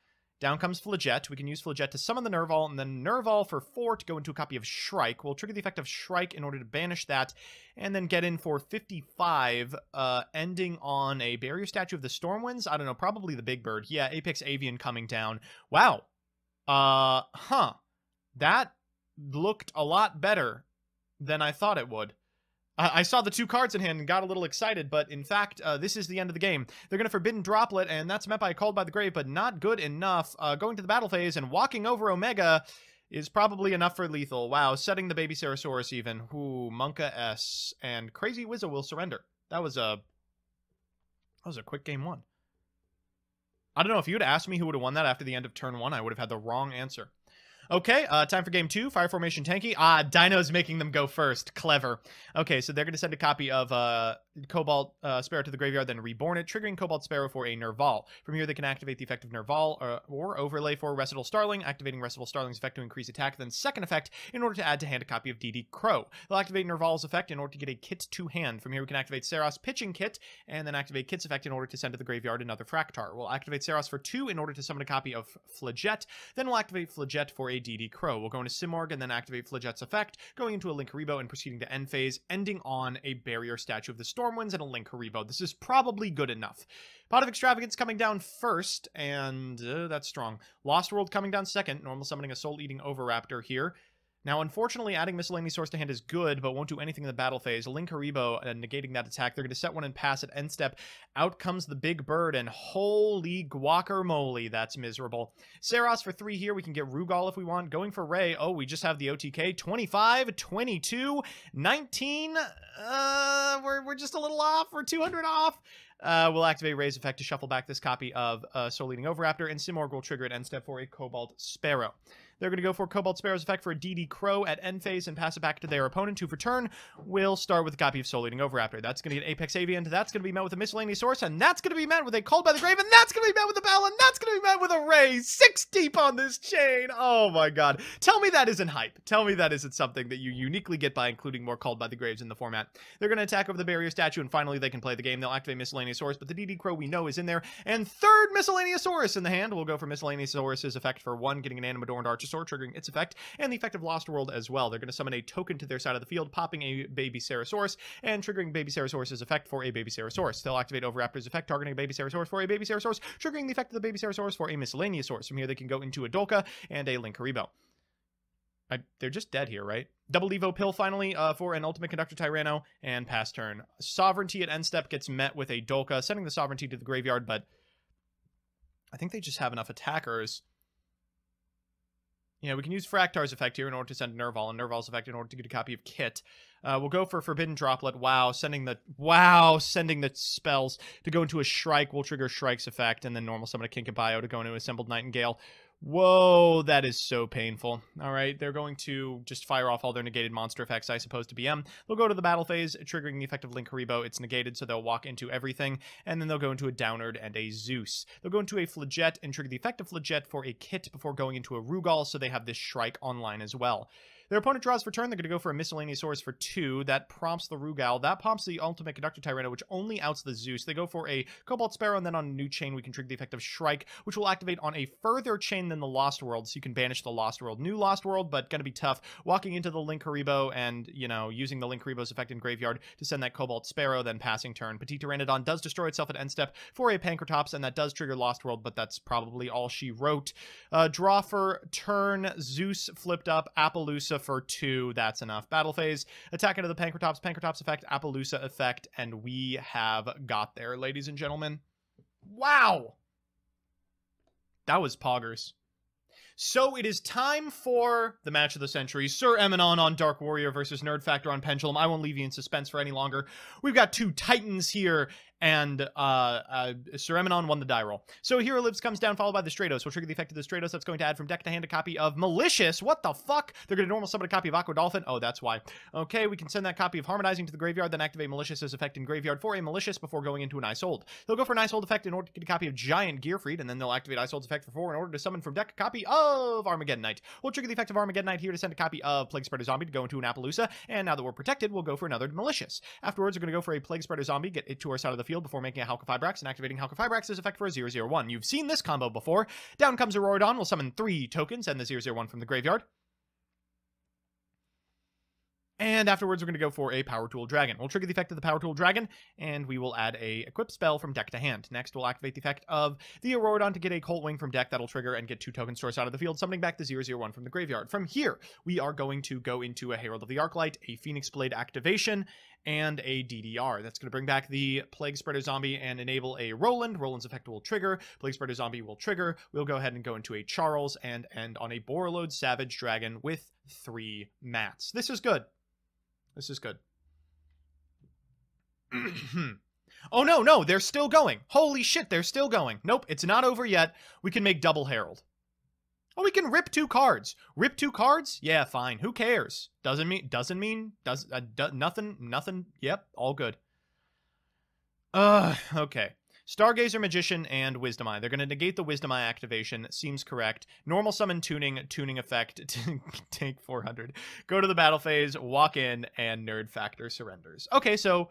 Speaker 1: Down comes Flaget. We can use Flaget to summon the Nerval, and then Nerval for 4 to go into a copy of Shrike. We'll trigger the effect of Shrike in order to banish that, and then get in for 55, uh, ending on a Barrier Statue of the Stormwinds. I don't know, probably the Big Bird. Yeah, Apex Avian coming down. Wow. Uh, huh. That looked a lot better than I thought it would. I, saw the two cards in hand and got a little excited, but in fact, uh, this is the end of the game. They're going to Forbidden Droplet, and that's met by Called by the Grave, but not good enough. Uh, going to the battle phase and walking over Omega is probably enough for lethal. Wow, setting the Babycerasaurus even. Ooh, Monka S and Crazy Wizzo will surrender. That was a that was a quick game one. I don't know if you had asked me who would have won that after the end of turn one, I would have had the wrong answer. Okay, uh, time for game two. Fire Formation Tenki. Ah, Dino's making them go first. Clever. Okay, so they're going to send a copy of uh, Cobalt uh, Sparrow to the graveyard, then reborn it, triggering Cobalt Sparrow for a Nerval. From here, they can activate the effect of Nerval uh, or overlay for Recitable Starling, activating Recitable Starling's effect to increase attack, then second effect in order to add to hand a copy of DD Crow. They'll activate Nerval's effect in order to get a kit to hand. From here, we can activate Saros Pitching Kit, and then activate Kit's effect in order to send to the graveyard another Fractar. We'll activate Saros for two in order to summon a copy of Flaget, then we'll activate Flaget for a DD Crow. We'll go into Simorg and then activate Flaget's effect, going into a Linkuriboh and proceeding to end phase, ending on a Barrier Statue of the Stormwinds and a Linkuriboh. This is probably good enough. Pot of Extravagance coming down first, and uh, that's strong. Lost World coming down second, normal summoning a Soul Eating Oviraptor here. Now, unfortunately, adding Miscellaneousaurus to hand is good, but won't do anything in the battle phase. Linkuriboh uh, negating that attack. They're going to set one and pass at end step. Out comes the big bird, and holy guacamole, that's miserable. Saros for three here. We can get Rugal if we want. Going for Ray. Oh, we just have the OTK. 25, 22, 19. Uh, we're, we're just a little off. We're 200 off. Uh, we'll activate Ray's effect to shuffle back this copy of uh, Soul Eating Oviraptor, and Simorg will trigger at end step for a Cobalt Sparrow. They're going to go for Cobalt Sparrow's effect for a DD Crow at end phase and pass it back to their opponent. Two for turn. We'll start with a copy of Soul Eating Oviraptor. That's going to get Apex Avian. That's going to be met with a Miscellaneousaurus, and that's going to be met with a Called by the Grave, and that's going to be met with a Bell, and that's going to be met with a Ray. Six deep on this chain. Oh my god. Tell me that isn't hype. Tell me that isn't something that you uniquely get by including more Called by the Graves in the format. They're going to attack over the Barrier Statue, and finally they can play the game. They'll activate Miscellaneousaurus, but the DD Crow we know is in there. And third Miscellaneousaurus in the hand. We'll go for Miscellaneousaurus's effect for one, getting an Animadorned Archosaur, triggering its effect and the effect of Lost World as well. They're going to summon a token to their side of the field, popping a Babycerasaurus, and triggering Babycerasaurus' effect for a Babycerasaurus. They'll activate Oviraptor's effect, targeting a Babycerasaurus for a Babycerasaurus, triggering the effect of the Babycerasaurus for a Miscellaneousaurus. From here, they can go into a Dolka and a Linkuriboh. I, they're just dead here, right? Double Evo Pill finally uh, for an Ultimate Conductor Tyranno and pass turn. Sovereignty at end step gets met with a Dolka, sending the Sovereignty to the graveyard, but I think they just have enough attackers yeah, we can use Fractar's effect here in order to send Nerval, and Nerval's effect in order to get a copy of Kit. Uh, we'll go for Forbidden Droplet. Wow, sending the wow, sending the spells to go into a Shrike. We'll trigger Shrike's effect, and then normal summon a Kinkabio to go into Assembled Nightingale. Whoa, that is so painful. All right, they're going to just fire off all their negated monster effects, I suppose, to BM. They'll go to the battle phase, triggering the effect of Linkuriboh. It's negated, so they'll walk into everything, and then they'll go into a Downerd and a Zeus. They'll go into a Flaget and trigger the effect of Flaget for a kit before going into a Rugal, so they have this Shrike online as well. Their opponent draws for turn. They're going to go for a Miscellaneousaurus for two. That prompts the Rugal. That prompts the ultimate conductor Tyranno, which only outs the Zeus. They go for a Cobalt Sparrow, and then on a new chain, we can trigger the effect of Shrike, which will activate on a further chain than the Lost World. So you can banish the Lost World. New Lost World, but going to be tough. Walking into the Linkuriboh and, you know, using the Linkuriboh's effect in Graveyard to send that Cobalt Sparrow, then passing turn. Petiteranodon does destroy itself at end step for a Pankratops, and that does trigger Lost World, but that's probably all she wrote. Uh, draw for turn, Zeus flipped up, Apollousa for two that's enough. Battle phase, attack into the Pankratops, Pankratops effect, Apollousa effect, and we have got there, ladies and gentlemen. Wow! That was poggers. So it is time for the match of the century. Sir Eminon on Dark Warrior versus Nerd Factor on Pendulum. I won't leave you in suspense for any longer. We've got two titans here, and uh, uh, Sir Eminon won the die roll. So Hero Lives comes down, followed by the Stratos. We'll trigger the effect of the Stratos. That's going to add from deck to hand a copy of Malicious. What the fuck? They're going to normal summon a copy of Aqua Dolphin. Oh, that's why. Okay, we can send that copy of Harmonizing to the graveyard, then activate Malicious's effect in graveyard for a Malicious before going into an Isolde. They'll go for an Isolde effect in order to get a copy of Giant Gearfried, and then they'll activate Isolde's effect for four in order to summon from deck a copy of Armageddon Knight. We'll trigger the effect of Armageddon Knight here to send a copy of Plague Spreader Zombie to go into an Apollousa, and now that we're protected, we'll go for another Malicious. Afterwards, we're going to go for a Plague Spreader Zombie, get it to our side of the before making a Halqifibrax and activating Halqifibrax's effect for a 001. You've seen this combo before. Down comes Auroradon. We'll summon three tokens and the 001 from the graveyard. And afterwards, we're going to go for a Power Tool Dragon. We'll trigger the effect of the Power Tool Dragon, and we will add a Equip spell from deck to hand. Next, we'll activate the effect of the Auroradon to get a Coltwing from deck. That'll trigger and get two token source out of the field, summoning back the 001 from the graveyard. From here, we are going to go into a Herald of the Arclight, a Phoenix Blade activation, and a DDR. That's going to bring back the Plague Spreader Zombie and enable a Roland. Roland's effect will trigger. Plague Spreader Zombie will trigger. We'll go ahead and go into a Charles and end on a Borreload Savage Dragon with three mats. This is good. This is good. (clears throat) oh no, no, they're still going. Holy shit, they're still going. Nope, it's not over yet. We can make double Herald. We can rip two cards. Rip two cards? Yeah, fine. Who cares? Doesn't mean doesn't mean does uh, do, nothing nothing. Yep, all good. Uh, okay. Stargazer Magician and Wisdom Eye. They're going to negate the Wisdom Eye activation. Seems correct. Normal summon tuning, tuning effect (laughs) take 400. Go to the battle phase, walk in, and Nerd Factor surrenders. Okay, so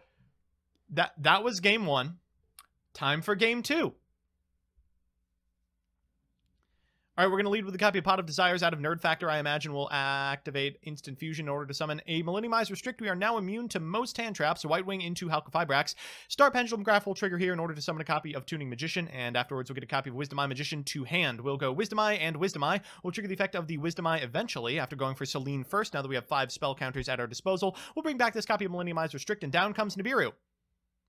Speaker 1: that that was game one. Time for game two. All right, we're going to lead with a copy of Pot of Desires out of Nerd Factor. I imagine we'll activate Instant Fusion in order to summon a Millennium-Eyes Restrict. We are now immune to most hand traps. White Wing into Halqifibrax. Start Pendulum Graph will trigger here in order to summon a copy of Tuning Magician, and afterwards we'll get a copy of Wisdom Eye Magician to hand. We'll go Wisdom Eye and Wisdom Eye. We'll trigger the effect of the Wisdom Eye eventually after going for Selene first. Now that we have five spell counters at our disposal, we'll bring back this copy of Millennium-Eyes Restrict, and down comes Nibiru.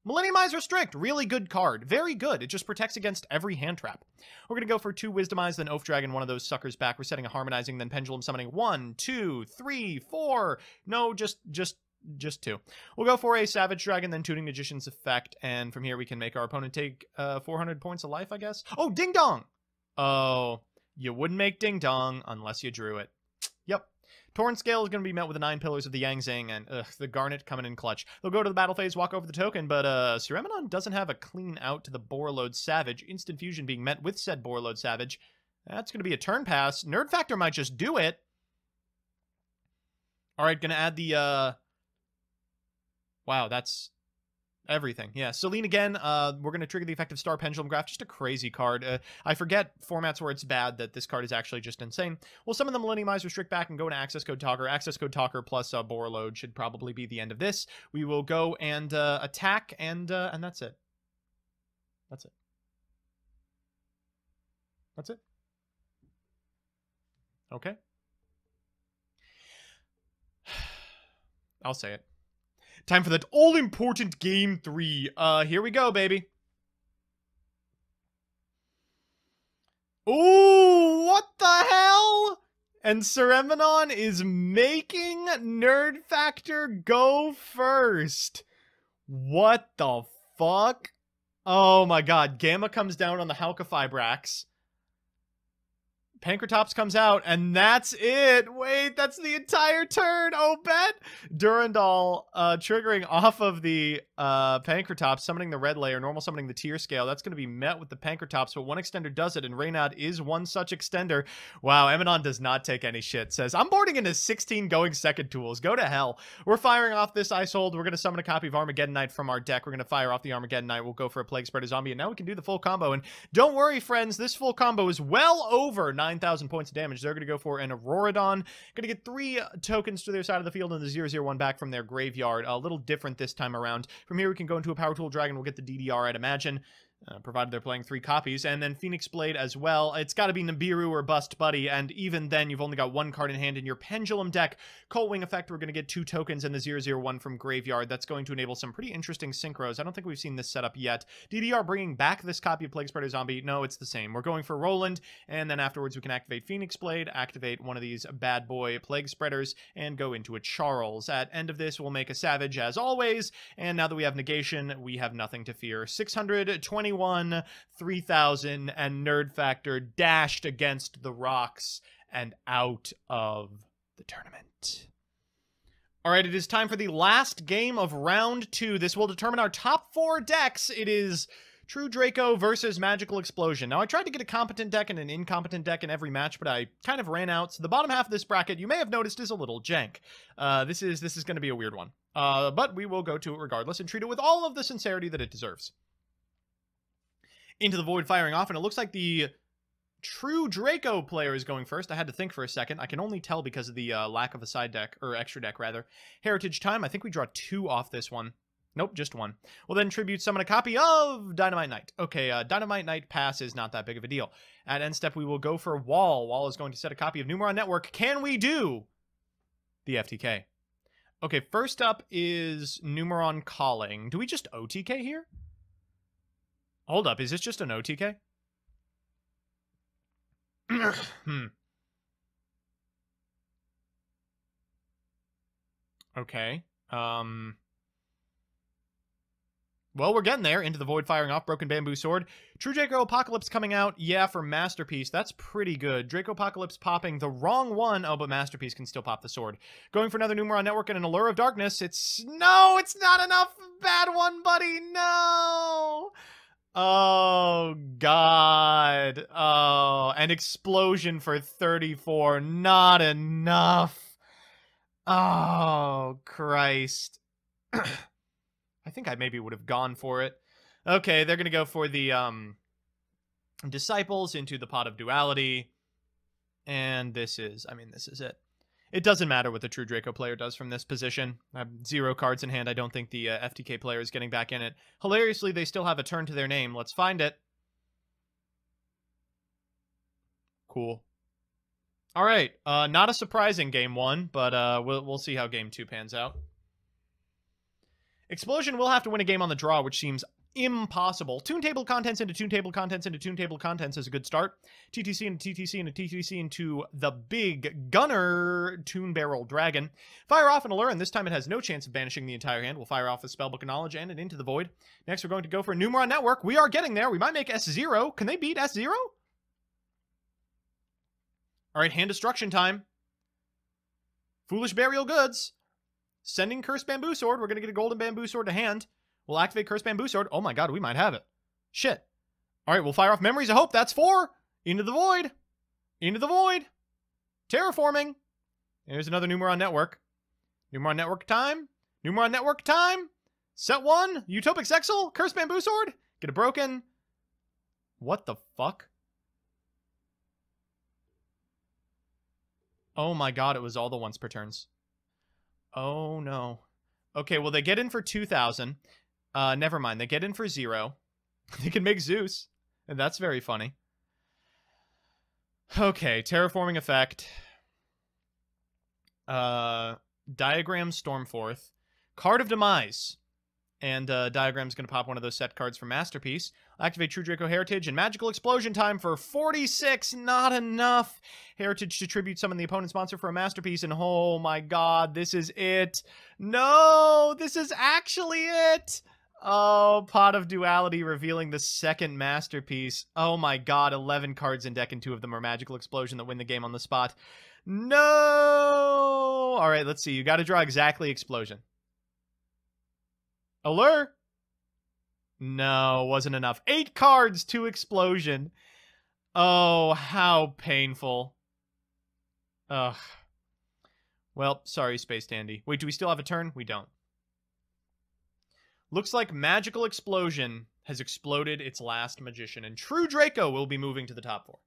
Speaker 1: Millennium-Eyes Restrict, really good card. Very good. It just protects against every hand trap. We're going to go for two Wisdom Eyes, then Oafdragon, one of those suckers back. We're setting a Harmonizing, then Pendulum Summoning. One, two, three, four. No, just, just, just two. We'll go for a Savage Dragon, then Tuning Magician's Effect, and from here we can make our opponent take uh, 400 points of life, I guess. Oh, Denglong! Oh, you wouldn't make Denglong unless you drew it. Yep, Torn Scale is going to be met with the Nine Pillars of the Yang Zing and ugh, the Garnet coming in clutch. They'll go to the battle phase, walk over the token, but uh, Sir Eminon doesn't have a clean out to the Borreload Savage. Instant Fusion being met with said Borreload Savage. That's going to be a turn pass. Nerd Factor might just do it. All right, going to add the... Uh... Wow, that's Everything, yeah. Selene again, uh, we're going to trigger the effective Star Pendulum Graph. Just a crazy card. Uh, I forget formats where it's bad that this card is actually just insane. Well, some of the Millennium-Eyes Restrict back and go into Access Code Talker. Access Code Talker plus uh, Borreload should probably be the end of this. We will go and uh, attack, and uh, and that's it. That's it. That's it. Okay. (sighs) I'll say it. Time for that all-important game three. Uh, here we go, baby. Ooh, what the hell? And Sir is making Nerd Factor go first. What the fuck? Oh my god. Gamma comes down on the Halqifibrax. Pankratops comes out, and that's it. Wait, that's the entire turn. Oh, bet. Durandal uh, triggering off of the uh, Pankratops, summoning the red layer, normal summoning the tier scale. That's going to be met with the Pankratops, but one extender does it, and Reynad is one such extender. Wow, Eminon does not take any shit. Says, I'm boarding into 16 going second tools. Go to hell. We're firing off this Isolde. We're going to summon a copy of Armageddon Knight from our deck. We're going to fire off the Armageddon Knight. We'll go for a Plague Spreader Zombie, and now we can do the full combo. And don't worry, friends, this full combo is well over 9 9,000 points of damage. They're going to go for an Auroradon. Going to get three uh, tokens to their side of the field and the 001 back from their graveyard. A little different this time around. From here, we can go into a Power Tool Dragon. We'll get the DDR, I'd imagine uh, provided they're playing three copies. And then Phoenix Blade as well. It's got to be Nibiru or Bust Buddy, and even then, you've only got one card in hand in your Pendulum deck. Coltwing Effect, we're going to get two tokens and the 001 from Graveyard. That's going to enable some pretty interesting synchros. I don't think we've seen this setup yet. DDR bringing back this copy of Plague Spreader Zombie. No, it's the same. We're going for Roland, and then afterwards we can activate Phoenix Blade, activate one of these bad boy Plague Spreaders, and go into a Charles. At end of this, we'll make a Savage as always, and now that we have Negation, we have nothing to fear. 621 3000 and Nerd Factor dashed against the rocks and out of the tournament. All right, it is time for the last game of round two. This will determine our top four decks. It is True Draco versus Magical Explosion. Now, I tried to get a competent deck and an incompetent deck in every match, but I kind of ran out. So the bottom half of this bracket, you may have noticed, is a little jank. Uh, this is this is going to be a weird one, uh, but we will go to it regardless and treat it with all of the sincerity that it deserves into the void firing off, and it looks like the true Draco player is going first. I had to think for a second. I can only tell because of the uh, lack of a side deck, or extra deck, rather. Heritage time. I think we draw two off this one. Nope, just one. Well, then Tribute summon a copy of Dinomight Knight. Okay, uh, Dinomight Knight pass is not that big of a deal. At end step, we will go for Wall. Wall is going to set a copy of Numeron Network. Can we do the FTK? Okay, first up is Numeron Calling. Do we just OTK here? Hold up, is this just an OTK? (clears throat) hmm. Okay. Um. Well, we're getting there. Into the void firing off. Broken Bamboo Sword. True Draco Apocalypse coming out. Yeah, for Master Peace. That's pretty good. Draco Apocalypse popping the wrong one. Oh, but Master Peace can still pop the sword. Going for another Numeron Network and an Allure of Darkness. It's... No, it's not enough. Bad one, buddy. No. Oh god. Oh, an explosion for 34. Not enough. Oh, Christ. (clears throat) I think I maybe would have gone for it. Okay, they're going to go for the um disciples into the pot of duality. And this is, I mean, this is it. It doesn't matter what the true Draco player does from this position. I have zero cards in hand. I don't think the uh, FTK player is getting back in it. Hilariously, they still have a turn to their name. Let's find it. Cool. All right. Uh, not a surprising game one, but uh, we'll, we'll see how game two pans out. Explosion will have to win a game on the draw, which seems impossible. Tune table contents into toon table contents into toon table contents is a good start. TTC into TTC into TTC into the big gunner toon barrel dragon. Fire off an allure, and this time it has no chance of banishing the entire hand. We'll fire off the spellbook of knowledge and it into the void. Next, we're going to go for a Numeron network. We are getting there. We might make S0. Can they beat S0? All right, hand destruction time. Foolish burial goods. Sending cursed bamboo sword. We're going to get a golden bamboo sword to hand. We'll activate Curse Bamboo Sword. Oh my god, we might have it. Shit. All right, we'll fire off Memories of Hope. That's four. Into the void. Into the void. Terraforming. There's another Numeron Network. Numeron Network time. Numeron Network time. Set one. Utopic Zexal. Curse Bamboo Sword. Get a broken. What the fuck? Oh my god, it was all the once per turns. Oh no. Okay, well, they get in for 2,000. Uh, never mind. They get in for zero. (laughs) they can make Zeus. And that's very funny. Okay, terraforming effect. Uh, diagram Stormforth. Card of Demise. And uh, Diagram's going to pop one of those set cards from Master Peace. Activate True Draco Heritage and Magical Explosion time for 46. Not enough. Heritage to tribute summon the opponent's monster for a Master Peace. And oh my god, this is it. No, this is actually it. Oh, Pot of Duality revealing the second Master Peace. Oh my god, 11 cards in deck and two of them are Magical Explosion that win the game on the spot. No! Alright, let's see. You gotta draw exactly Explosion. Allure? No, wasn't enough. Eight cards to Explosion. Oh, how painful. Ugh. Well, sorry, Space Dandy. Wait, do we still have a turn? We don't. Looks like Magical Explosion has exploded its last magician, and True Draco will be moving to the top four.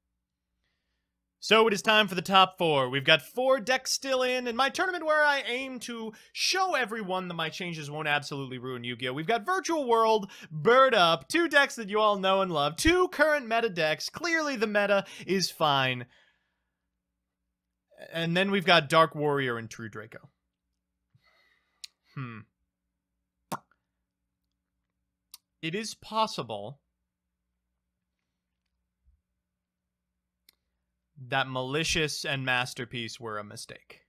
Speaker 1: So it is time for the top four. We've got four decks still in, and my tournament where I aim to show everyone that my changes won't absolutely ruin Yu-Gi-Oh! We've got Virtual World, Bird Up, two decks that you all know and love, two current meta decks. Clearly the meta is fine. And then we've got Dark Warrior and True Draco. Hmm. It is possible that Malicious and Master Peace were a mistake.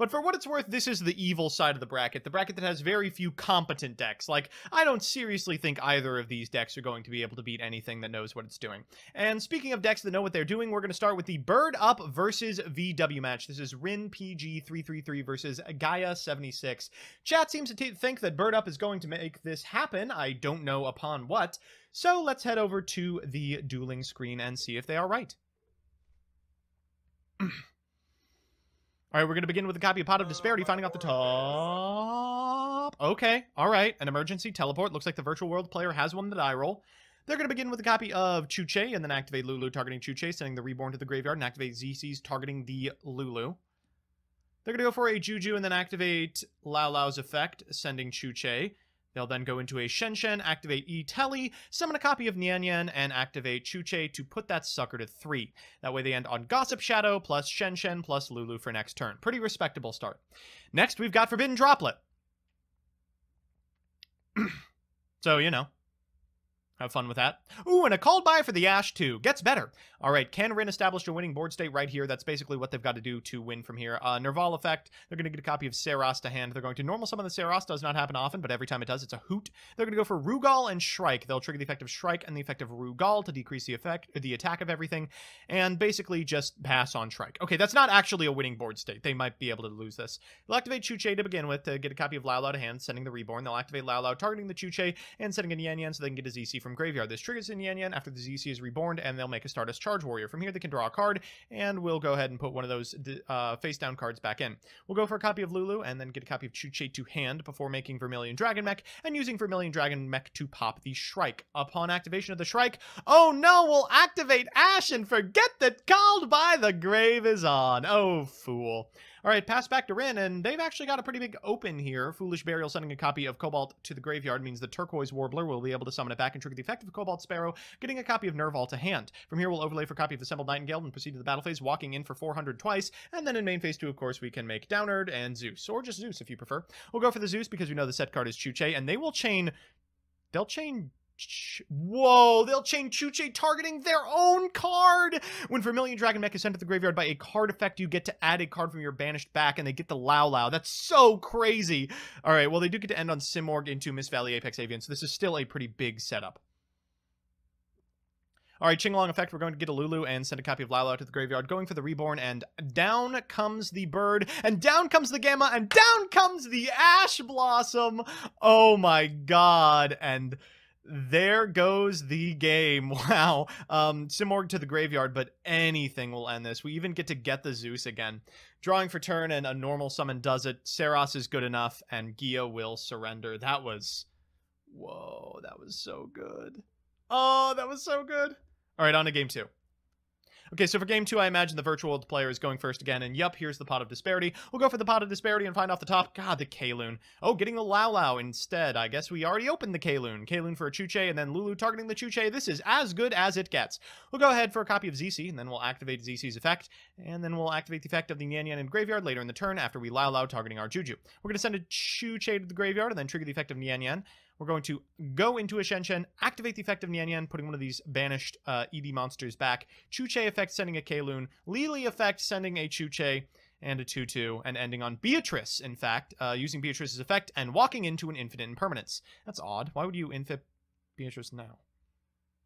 Speaker 1: But for what it's worth, this is the evil side of the bracket, the bracket that has very few competent decks. Like, I don't seriously think either of these decks are going to be able to beat anything that knows what it's doing. And speaking of decks that know what they're doing, we're going to start with the Bird Up versus VW match. This is Rin PG333 versus Gaia76. Chat seems to think that Bird Up is going to make this happen. I don't know upon what. So let's head over to the dueling screen and see if they are right. (clears throat) All right, we're going to begin with a copy of Pot of Disparity, finding off the top. Okay, all right. An emergency teleport. Looks like the virtual world player has one that I roll. They're going to begin with a copy of Chuche and then activate Lulu targeting Chuche, sending the Reborn to the graveyard, and activate ZC's targeting the Lulu. They're going to go for a Juju and then activate Lao Lao's effect, sending Chuche. They'll then go into a Shen Shen, activate E Telly, summon a copy of Nian Yan, and activate Chuche to put that sucker to 3. That way they end on Gossip Shadow plus Shen Shen plus Lulu for next turn. Pretty respectable start. Next, we've got Forbidden Droplet. (clears throat) so, you know, have fun with that. Ooh, and a called by for the Ash too. Gets better. All right, can Rin establish a winning board state right here? That's basically what they've got to do to win from here. Uh, Nerval effect. They're going to get a copy of Saros to hand. They're going to normal summon the Saros. Does not happen often, but every time it does, it's a hoot. They're going to go for Rugal and Shrike. They'll trigger the effect of Shrike and the effect of Rugal to decrease the effect, the attack of everything, and basically just pass on Shrike. Okay, that's not actually a winning board state. They might be able to lose this. They'll activate Chuche to begin with to get a copy of Lao Lao to hand, sending the Reborn. They'll activate Lao targeting the Chuche, and sending a Yan Yan so they can get a ZC from graveyard. This triggers in Yan Yan after the ZC is reborn, and they'll make a Stardust Charge Warrior. From here, they can draw a card, and we'll go ahead and put one of those uh, face down cards back in. We'll go for a copy of Lulu, and then get a copy of Chuche to hand before making Vermilion Dragon Mech, and using Vermilion Dragon Mech to pop the Shrike. Upon activation of the Shrike, oh no, we'll activate Ash and forget that Called by the Grave is on. Oh, fool. All right, pass back to Rin, and they've actually got a pretty big open here. Foolish Burial sending a copy of Cobalt to the graveyard means the Turquoise Warbler will be able to summon it back and trigger the effect of Cobalt Sparrow, getting a copy of Nerval to hand. From here, we'll overlay for a copy of Assembled Nightingale and proceed to the battle phase, walking in for 400 twice. And then in main phase 2, of course, we can make Downerd and Zeus, or just Zeus if you prefer. We'll go for the Zeus because we know the set card is Chuche, and they will chain... They'll chain Whoa, they'll chain Chuche targeting their own card! When Vermilion Dragon Mech is sent to the graveyard by a card effect, you get to add a card from your banished back, and they get the Lao Lao. That's so crazy! Alright, well, they do get to end on Simorg into Mist Valley Apex Avian, so this is still a pretty big setup. All right, Qinglong effect. We're going to get a Lulu and send a copy of Lalo to the graveyard, going for the Reborn, and down comes the bird, and down comes the Gamma, and down comes the Ash Blossom. Oh my god, and there goes the game. (laughs) Wow. Um, Simorg to the graveyard, but anything will end this. We even get to get the Zeus again. Drawing for turn and a normal summon does it. Saros is good enough, and Gia will surrender. That was... Whoa, that was so good. Oh, that was so good. All right, on to game two. Okay, so for game two, I imagine the virtual player is going first again, and yup, here's the pot of disparity. We'll go for the pot of disparity and find off the top. God, the Kaloon. Oh, getting the Lao Lao instead. I guess we already opened the Kaloon. Kaloon for a Chuche, and then Lulu targeting the Chuche. This is as good as it gets. We'll go ahead for a copy of ZC, and then we'll activate ZC's effect, and then we'll activate the effect of the Nian Yan in graveyard later in the turn after we Lao Lao targeting our Juju. We're going to send a Chuche to the graveyard, and then trigger the effect of Nian Yan. We're going to go into a Shen activate the effect of Nian Yan, putting one of these banished uh, ED monsters back. Chuche effect sending a Kaloon. Lili effect sending a Chuche. and a 2 2, and ending on Beatrice, in fact, uh, using Beatrice's effect and walking into an infinite impermanence. That's odd. Why would you infip Beatrice now?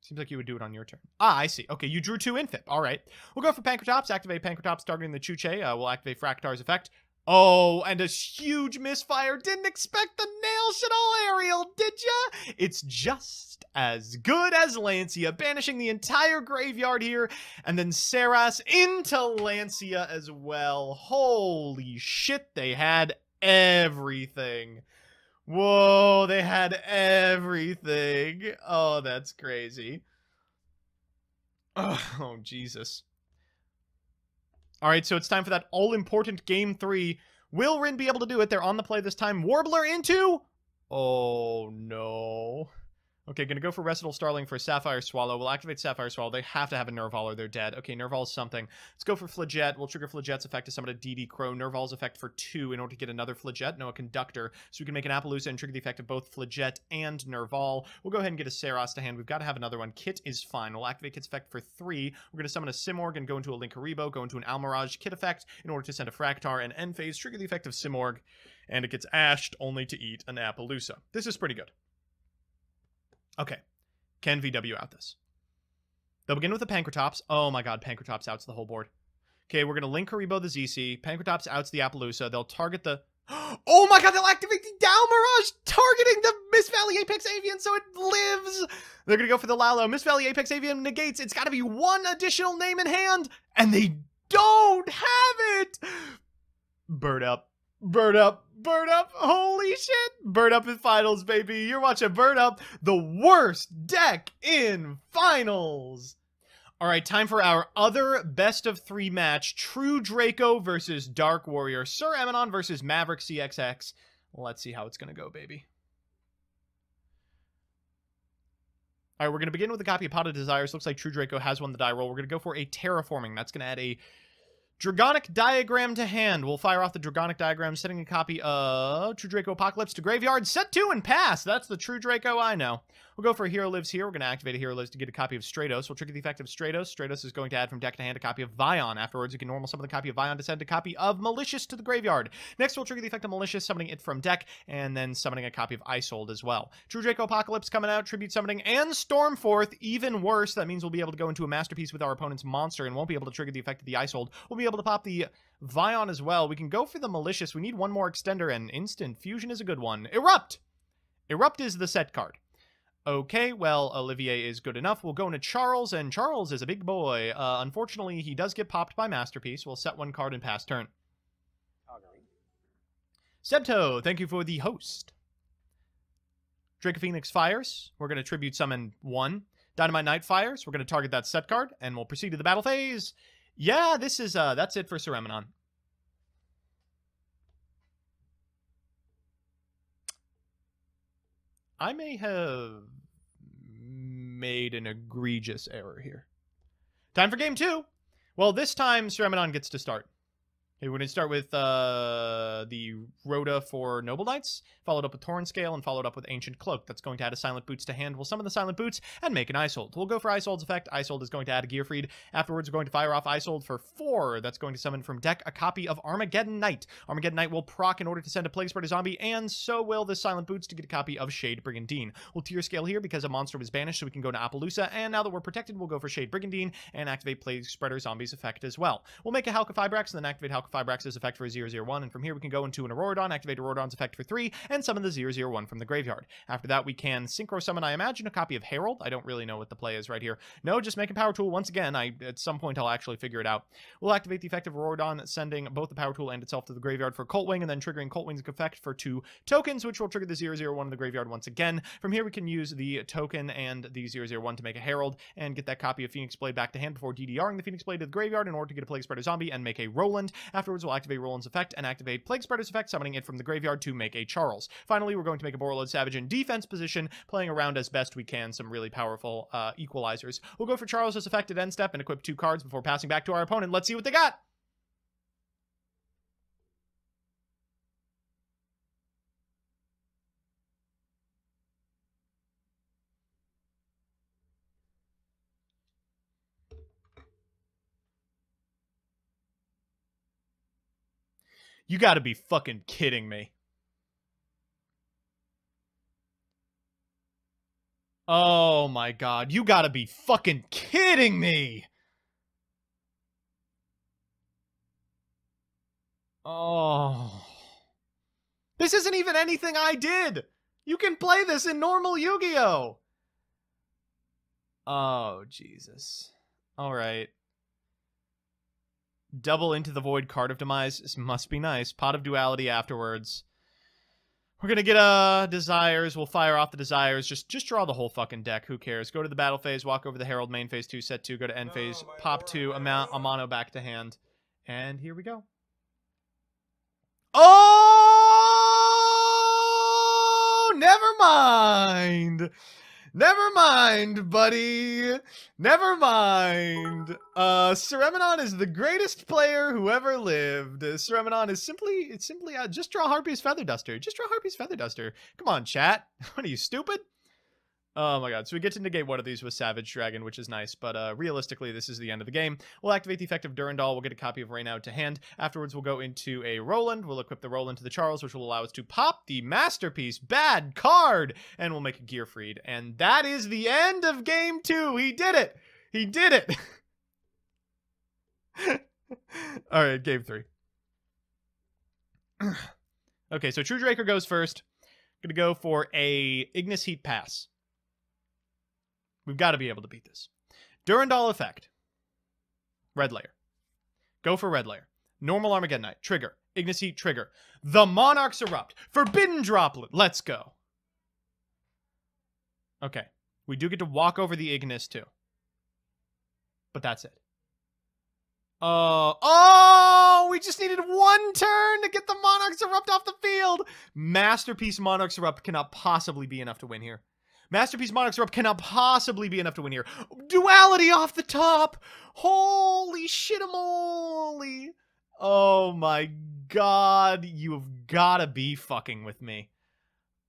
Speaker 1: Seems like you would do it on your turn. Ah, I see. Okay, you drew two infip. All right. We'll go for Pankratops. Activate Pankratops targeting the Chuche. Uh, we'll activate Fractar's effect. Oh, and a huge misfire. Didn't expect the nail Shadal aerial, did ya? It's just as good as Lancia, banishing the entire graveyard here, and then Saros into Lancia as well. Holy shit, they had everything. Whoa, they had everything. Oh, that's crazy. (sighs) Oh, Jesus. All right, so it's time for that all-important game three. Will Rin be able to do it? They're on the play this time. Warbler into... Oh, no. Okay, gonna go for Recital Starling for Sapphire Swallow. We'll activate Sapphire Swallow. They have to have a Nerval or they're dead. Okay, Nerval is something. Let's go for Flaget. We'll trigger Flaget's effect to summon a DD Crow. Nerval's effect for two in order to get another Flaget. No, a Conductor. So we can make an Apollousa and trigger the effect of both Flaget and Nerval. We'll go ahead and get a Saros to hand. We've got to have another one. Kit is fine. We'll activate Kit's effect for three. We're gonna summon a Simorg and go into a Linkuriboh, go into an Almiraj Kit effect in order to send a Fractar and end phase, trigger the effect of Simorg, and it gets ashed only to eat an Apollousa. This is pretty good. Okay. Can VW out this? They'll begin with the Pankratops. Oh my god, Pankratops outs the whole board. Okay, we're going to link Linkuriboh the ZC. Pankratops outs the Apollousa. They'll target the... (gasps) Oh my god, they'll activate the Dow Mirage, targeting the Mist Valley Apex Avian so it lives! They're going to go for the Lalo. Mist Valley Apex Avian negates. It's got to be one additional name in hand, and they don't have it! Bird up. Bird up, bird up, holy shit! Bird up in finals, baby. You're watching Bird up, the worst deck in finals. All right, time for our other best of three match True Draco versus Dark Warrior. Sir Emanon versus Maverick CXX. Let's see how it's to go, baby. All right, we're going to begin with a copy of Pot of Desires. Looks like True Draco has won the die roll. We're going to go for a Terraforming. That's going to add a Dragonic Diagram to hand. We'll fire off the Dragonic Diagram, setting a copy of True Draco Apocalypse to Graveyard. Set two and pass. That's the True Draco I know. We'll go for Hero Lives here. We're going to activate a Hero Lives to get a copy of Stratos. We'll trigger the effect of Stratos. Stratos is going to add from deck to hand a copy of Vyon. Afterwards, you can normal summon the copy of Vyon to send a copy of Malicious to the graveyard. Next, we'll trigger the effect of Malicious, summoning it from deck, and then summoning a copy of Isolde as well. True Draco Apocalypse coming out, Tribute Summoning, and Stormforth. Even worse, that means we'll be able to go into a Master Peace with our opponent's monster and won't be able to trigger the effect of the Isolde. We'll be able to pop the Vyon as well. We can go for the Malicious. We need one more extender, and Instant Fusion is a good one. Erupt! Erupt is the set card. Okay, well, Olivier is good enough. We'll go into Charles, and Charles is a big boy. Uh, unfortunately, he does get popped by Master Peace. We'll set one card and pass turn. Sebto, thank you for the host. Draco Phoenix fires. We're going to tribute summon one. Dinomight Knight fires. We're going to target that set card, and we'll proceed to the battle phase. Yeah, this is, uh, that's it for Sir Emanon. I may have made an egregious error here. Time for game two. Well, this time Sir Emanon gets to start. We're going to start with uh, the Rhoda for Noble Knights, followed up with Torn Scale, and followed up with Ancient Cloak. That's going to add a Silent Boots to hand. We'll summon the Silent Boots and make an Isolde. We'll go for Isolde's effect. Isolde is going to add a Gearfried. Afterwards, we're going to fire off Isolde for four. That's going to summon from deck a copy of Armageddon Knight. Armageddon Knight will proc in order to send a Plague Spreader Zombie, and so will the Silent Boots to get a copy of Shade Brigandine. We'll tier scale here because a monster was banished, so we can go to Apollousa, and now that we're protected, we'll go for Shade Brigandine and activate Plague Spreader Zombie's effect as well. We'll make a Halqifibrax and then activate Halka Fibrax's effect for 001, and from here we can go into an Auroradon, activate Auroradon's effect for 3, and summon the 001 from the graveyard. After that, we can Synchro Summon, I imagine, a copy of Herald. I don't really know what the play is right here. No, just make a Power Tool once again. I At some point, I'll actually figure it out. We'll activate the effect of Auroradon, sending both the Power Tool and itself to the graveyard for Coltwing, and then triggering Coltwing's effect for 2 tokens, which will trigger the 001 in the graveyard once again. From here, we can use the token and the 001 to make a Herald, and get that copy of Phoenix Blade back to hand before DDRing the Phoenix Blade to the graveyard in order to get a Plague Spreader Zombie and make a Roland. Afterwards, we'll activate Roland's effect and activate Plague Spreader's effect, summoning it from the graveyard to make a Charles. Finally, we're going to make a Borreload Savage in defense position, playing around as best we can some really powerful uh, equalizers. We'll go for Charles' effect at end step and equip two cards before passing back to our opponent. Let's see what they got! You gotta be fucking kidding me. Oh my god, you gotta be fucking kidding me! Oh. This isn't even anything I did! You can play this in normal Yu-Gi-Oh! Oh, Jesus. Alright. Double into the void card of demise. This must be nice. Pot of duality afterwards. We're gonna get uh desires. We'll fire off the desires. Just just draw the whole fucking deck. Who cares? Go to the battle phase. Walk over the herald main phase two. Set two. Go to end
Speaker 2: No,
Speaker 1: phase. Pop
Speaker 2: lord,
Speaker 1: two. Amount a
Speaker 2: lord.
Speaker 1: mono back to hand. And here we go. Oh, never mind. Never mind, buddy. Never mind. Uh, Cereminon is the greatest player who ever lived. Cereminon is simply, it's simply, uh, just draw Harpy's Feather Duster. Just draw Harpy's Feather Duster. Come on, chat. (laughs) What are you, stupid? Oh my god. So we get to negate one of these with Savage Dragon, which is nice, but uh, realistically, this is the end of the game. We'll activate the effect of Durandal. We'll get a copy of Rain out to hand. Afterwards, we'll go into a Roland. We'll equip the Roland to the Charles, which will allow us to pop the Master Peace Bad card, and we'll make a Gearfried. And that is the end of game two. He did it. He did it. (laughs) All right, game three. (clears throat) okay, so True Draker goes first. Gonna go for a Ignis Heat pass. We've got to be able to beat this. Durandal effect. Red layer. Go for red layer. Normal Armageddon Knight. Trigger. Ignis Heat trigger. The Monarchs erupt. Forbidden droplet. Let's go. Okay. We do get to walk over the Ignis too. But that's it. Uh, oh, we just needed one turn to get the Monarchs Erupt off the field. Master Peace Monarchs Erupt cannot possibly be enough to win here. Master Peace Monarchs Erupt cannot possibly be enough to win here. Duality off the top. Holy shit, moly. Oh my god, you have gotta be fucking with me.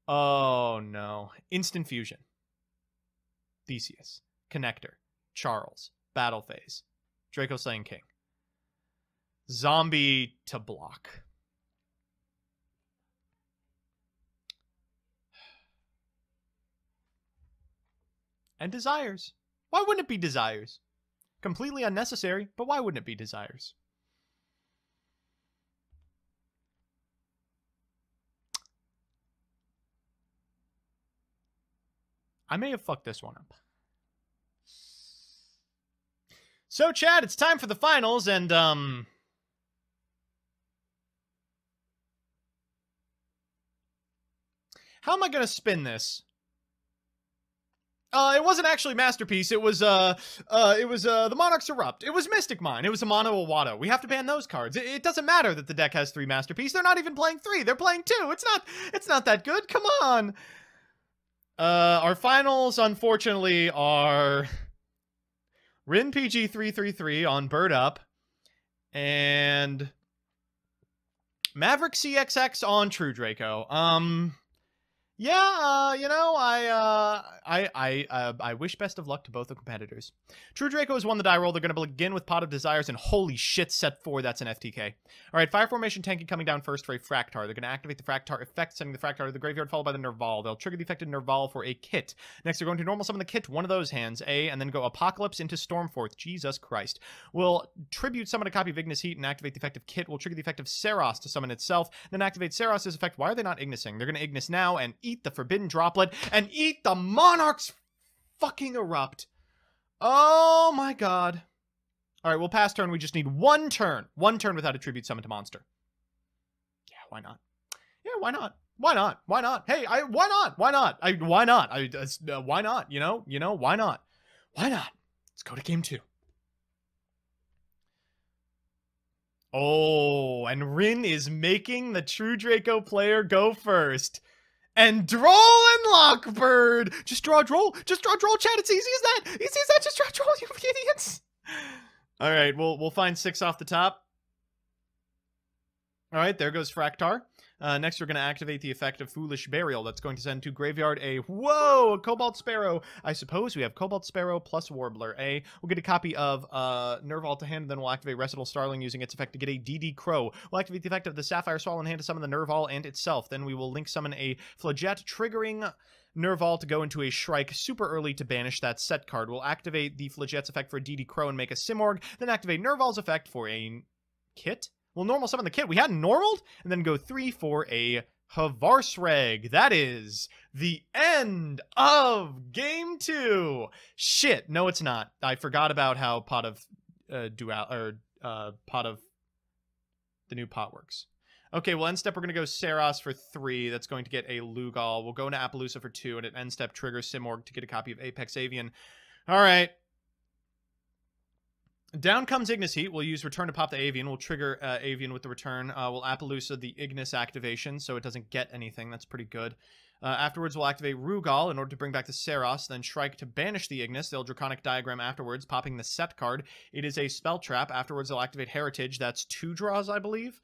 Speaker 1: Oh no. Instant fusion. Theseus. Connector. Charles. Battle phase. Draco Slaying King. Zombie to block. And desires. Why wouldn't it be desires? Completely unnecessary, but why wouldn't it be desires? I may have fucked this one up. So, Chad, it's time for the finals, and um, how am I gonna spin this? Uh, it wasn't actually Master Peace. It was uh, uh, it was uh, the Monarchs erupt. It was Mystic Mine. It was a Mono Awado. We have to ban those cards. It, it doesn't matter that the deck has three Master Peace. They're not even playing three. They're playing two. It's not. It's not that good. Come on. Uh, our finals, unfortunately, are Rin PG three three three on Bird Up, and Maverick CXX on True Draco. Um, yeah, uh, you know, I, uh, I, I, uh, I wish best of luck to both the competitors. True Draco has won the die roll. They're going to begin with Pot of Desires, and holy shit, set four, that's an FTK. All right, Fire Formation Tenki coming down first for a Fractar. They're going to activate the Fractar effect, sending the Fractar to the graveyard, followed by the Nerval. They'll trigger the affected Nerval for a kit. Next, they're going to normal summon the kit, one of those hands, A, and then go Apocalypse into Stormforth. Jesus Christ. We'll tribute summon a copy of Ignis Heat and activate the effect of kit. We'll trigger the effect of Saros to summon itself, then activate Saros' effect. Why are they not Ignising? They're going to Ignis now and eat the Forbidden Droplet and eat the Monarch's fucking erupt. Oh my god. All right, we'll pass turn. We just need one turn. One turn without a tribute summon to monster. Yeah, why not? Yeah, why not? Why not? Why not? Hey, I why not? Why not? I why not? I uh, why not? You know, you know, why not? Why not? Let's go to game 2. Oh, and Rin is making the True Draco player go first. And Droll and Lockbird. Just draw Droll. Just draw Droll, chat. It's easy as that. Easy as that. Just draw Droll, you idiots. All right, we'll we'll find six off the top. All right, there goes Fractar. Uh, next, we're going to activate the effect of Foolish Burial. That's going to send to Graveyard a, whoa, a Cobalt Sparrow. I suppose we have Cobalt Sparrow plus Warbler. A, we'll get a copy of uh, Nerval to hand, and then we'll activate Recital Starling using its effect to get a DD Crow. We'll activate the effect of the Sapphire Swallow in hand to summon the Nerval and itself. Then we will link summon a Flaget, triggering Nerval to go into a Shrike super early to banish that set card. We'll activate the Flaget's effect for a DD Crow and make a Simorg, then activate Nerval's effect for a kit? Well, normal summon the kid We hadn't normaled, and then go three for a Havarsreg. That is the end of game two. Shit, no, it's not. I forgot about how pot of uh, dual or uh, pot of the new pot works. Okay, well, end step, we're going to go Saros for three. That's going to get a Rugal. We'll go into Apollousa for two, and at end step, trigger Simorg to get a copy of Apex Avian. All right. Down comes Ignis Heat. We'll use Return to pop the Avian. We'll trigger uh, Avian with the return. Uh, we'll Apollousa the Ignis activation, so it doesn't get anything. That's pretty good. Uh, afterwards, we'll activate Rugal in order to bring back the Saros, then Shrike to banish the Ignis. They'll Draconic Diagram afterwards, popping the Set card. It is a spell trap. Afterwards, they'll activate Heritage. That's two draws, I believe.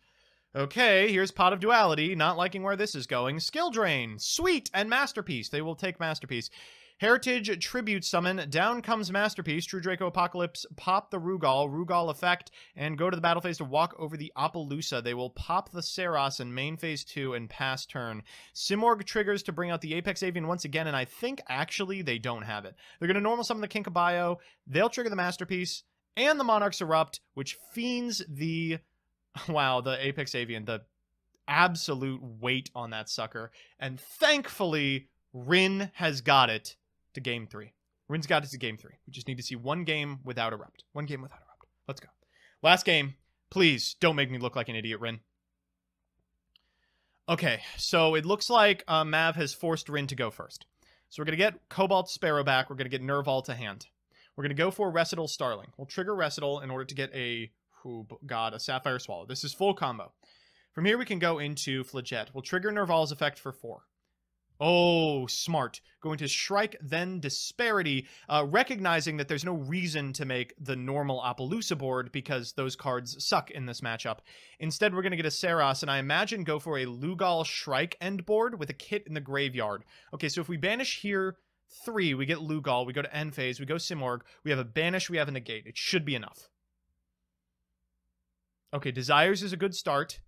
Speaker 1: Okay, here's Pot of Duality. Not liking where this is going. Skill Drain. Sweet! And Master Peace. They will take Master Peace. Heritage Tribute Summon. Down comes Master Peace. True Draco Apocalypse. Pop the Rugal. Rugal effect. And go to the battle phase to walk over the Apollousa. They will pop the Saros in main phase 2 and pass turn. Simorg triggers to bring out the Apex Avian once again, and I think actually they don't have it. They're going to normal summon the Kinkabayo. They'll trigger the Master Peace and the Monarchs Erupt, which fiends the... (laughs) Wow, the Apex Avian. The absolute weight on that sucker. And thankfully, Rin has got it to game three. Rin's got it to game three. We just need to see one game without Erupt. One game without Erupt. Let's go. Last game. Please don't make me look like an idiot, Rin. Okay, so it looks like uh, Mav has forced Rin to go first. So we're going to get Cobalt Sparrow back. We're going to get Nerval to hand. We're going to go for Recital Starling. We'll trigger Recital in order to get a, oh god, a Sapphire Swallow. This is full combo. From here, we can go into Flaget. We'll trigger Nerval's effect for four. Oh, smart. Going to Shrike, then Disparity, uh, recognizing that there's no reason to make the normal Apollousa board because those cards suck in this matchup. Instead, we're going to get a Saros, and I imagine go for a Lugal Shrike end board with a kit in the graveyard. Okay, so if we banish here three, we get Lugal, we go to end phase, we go Simorgh, we have a banish, we have a negate. It should be enough. Okay, Desires is a good start.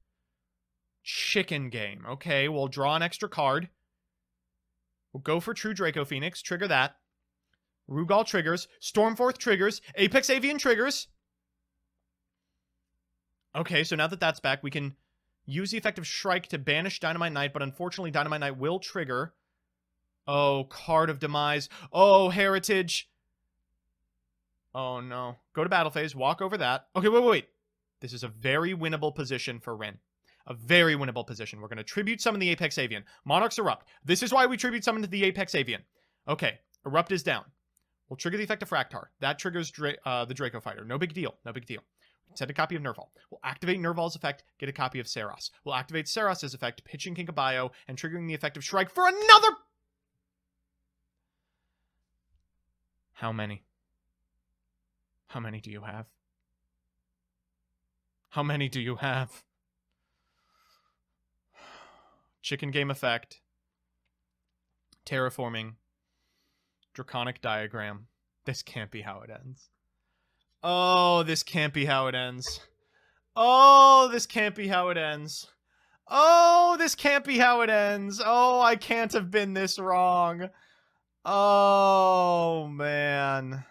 Speaker 1: Chicken game. Okay, we'll draw an extra card. We'll go for True Draco Phoenix. Trigger that. Rugal triggers. Stormforth triggers. Apex Avian triggers. Okay, so now that that's back, we can use the effect of Shrike to banish Dinomight Knight, but unfortunately Dinomight Knight will trigger. Oh, Card of Demise. Oh, Heritage. Oh, no. Go to battle phase. Walk over that. Okay, wait, wait, wait. This is a very winnable position for Rin a very winnable position. We're going to tribute summon the Apex Avian. Monarchs Erupt. This is why we tribute summon to the Apex Avian. Okay, Erupt is down. We'll trigger the effect of Fractar. That triggers Dra uh, the Draco Fighter. No big deal. No big deal. Set a copy of Nerval. We'll activate Nerval's effect, get a copy of Saros. We'll activate Saros' effect, pitching Kinka-byo, and triggering the effect of Shrike for another... How many? How many do you have? How many do you have? Chicken Game Effect, Terraforming, Draconic Diagram. This can't be how it ends. Oh, this can't be how it ends. Oh, this can't be how it ends. Oh, this can't be how it ends. Oh, I can't have been this wrong. Oh, man.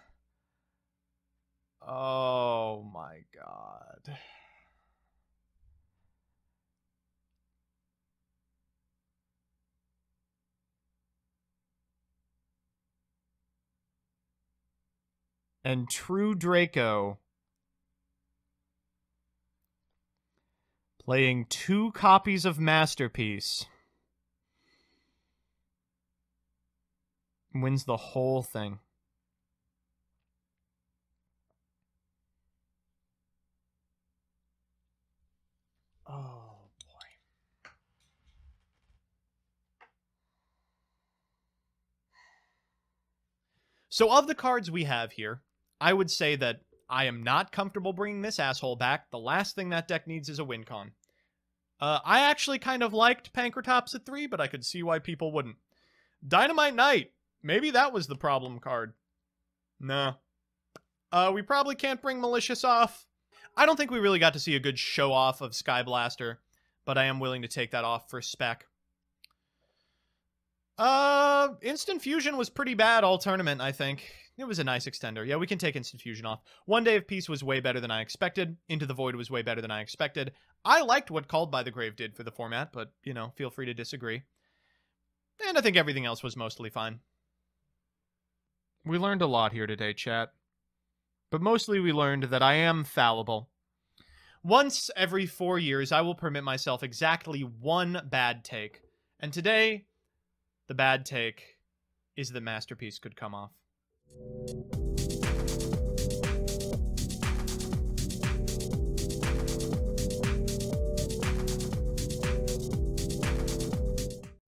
Speaker 1: Oh, my God. And True Draco playing two copies of Master Peace wins the whole thing. Oh. So of the cards we have here, I would say that I am not comfortable bringing this asshole back. The last thing that deck needs is a win con. Uh, I actually kind of liked Pankratops at 3, but I could see why people wouldn't. Dinomight Knight. Maybe that was the problem card. No. Uh, we probably can't bring Malicious off. I don't think we really got to see a good show off of Sky Blaster, but I am willing to take that off for spec. Uh, Instant Fusion was pretty bad all tournament, I think. It was a nice extender. Yeah, we can take Instant Fusion off. One Day of Peace was way better than I expected. Into the Void was way better than I expected. I liked what Called by the Grave did for the format, but, you know, feel free to disagree. And I think everything else was mostly fine. We learned a lot here today, chat. But mostly we learned that I am fallible. Once every four years, I will permit myself exactly one bad take. And today, the bad take is that Master Peace could come off. Thank you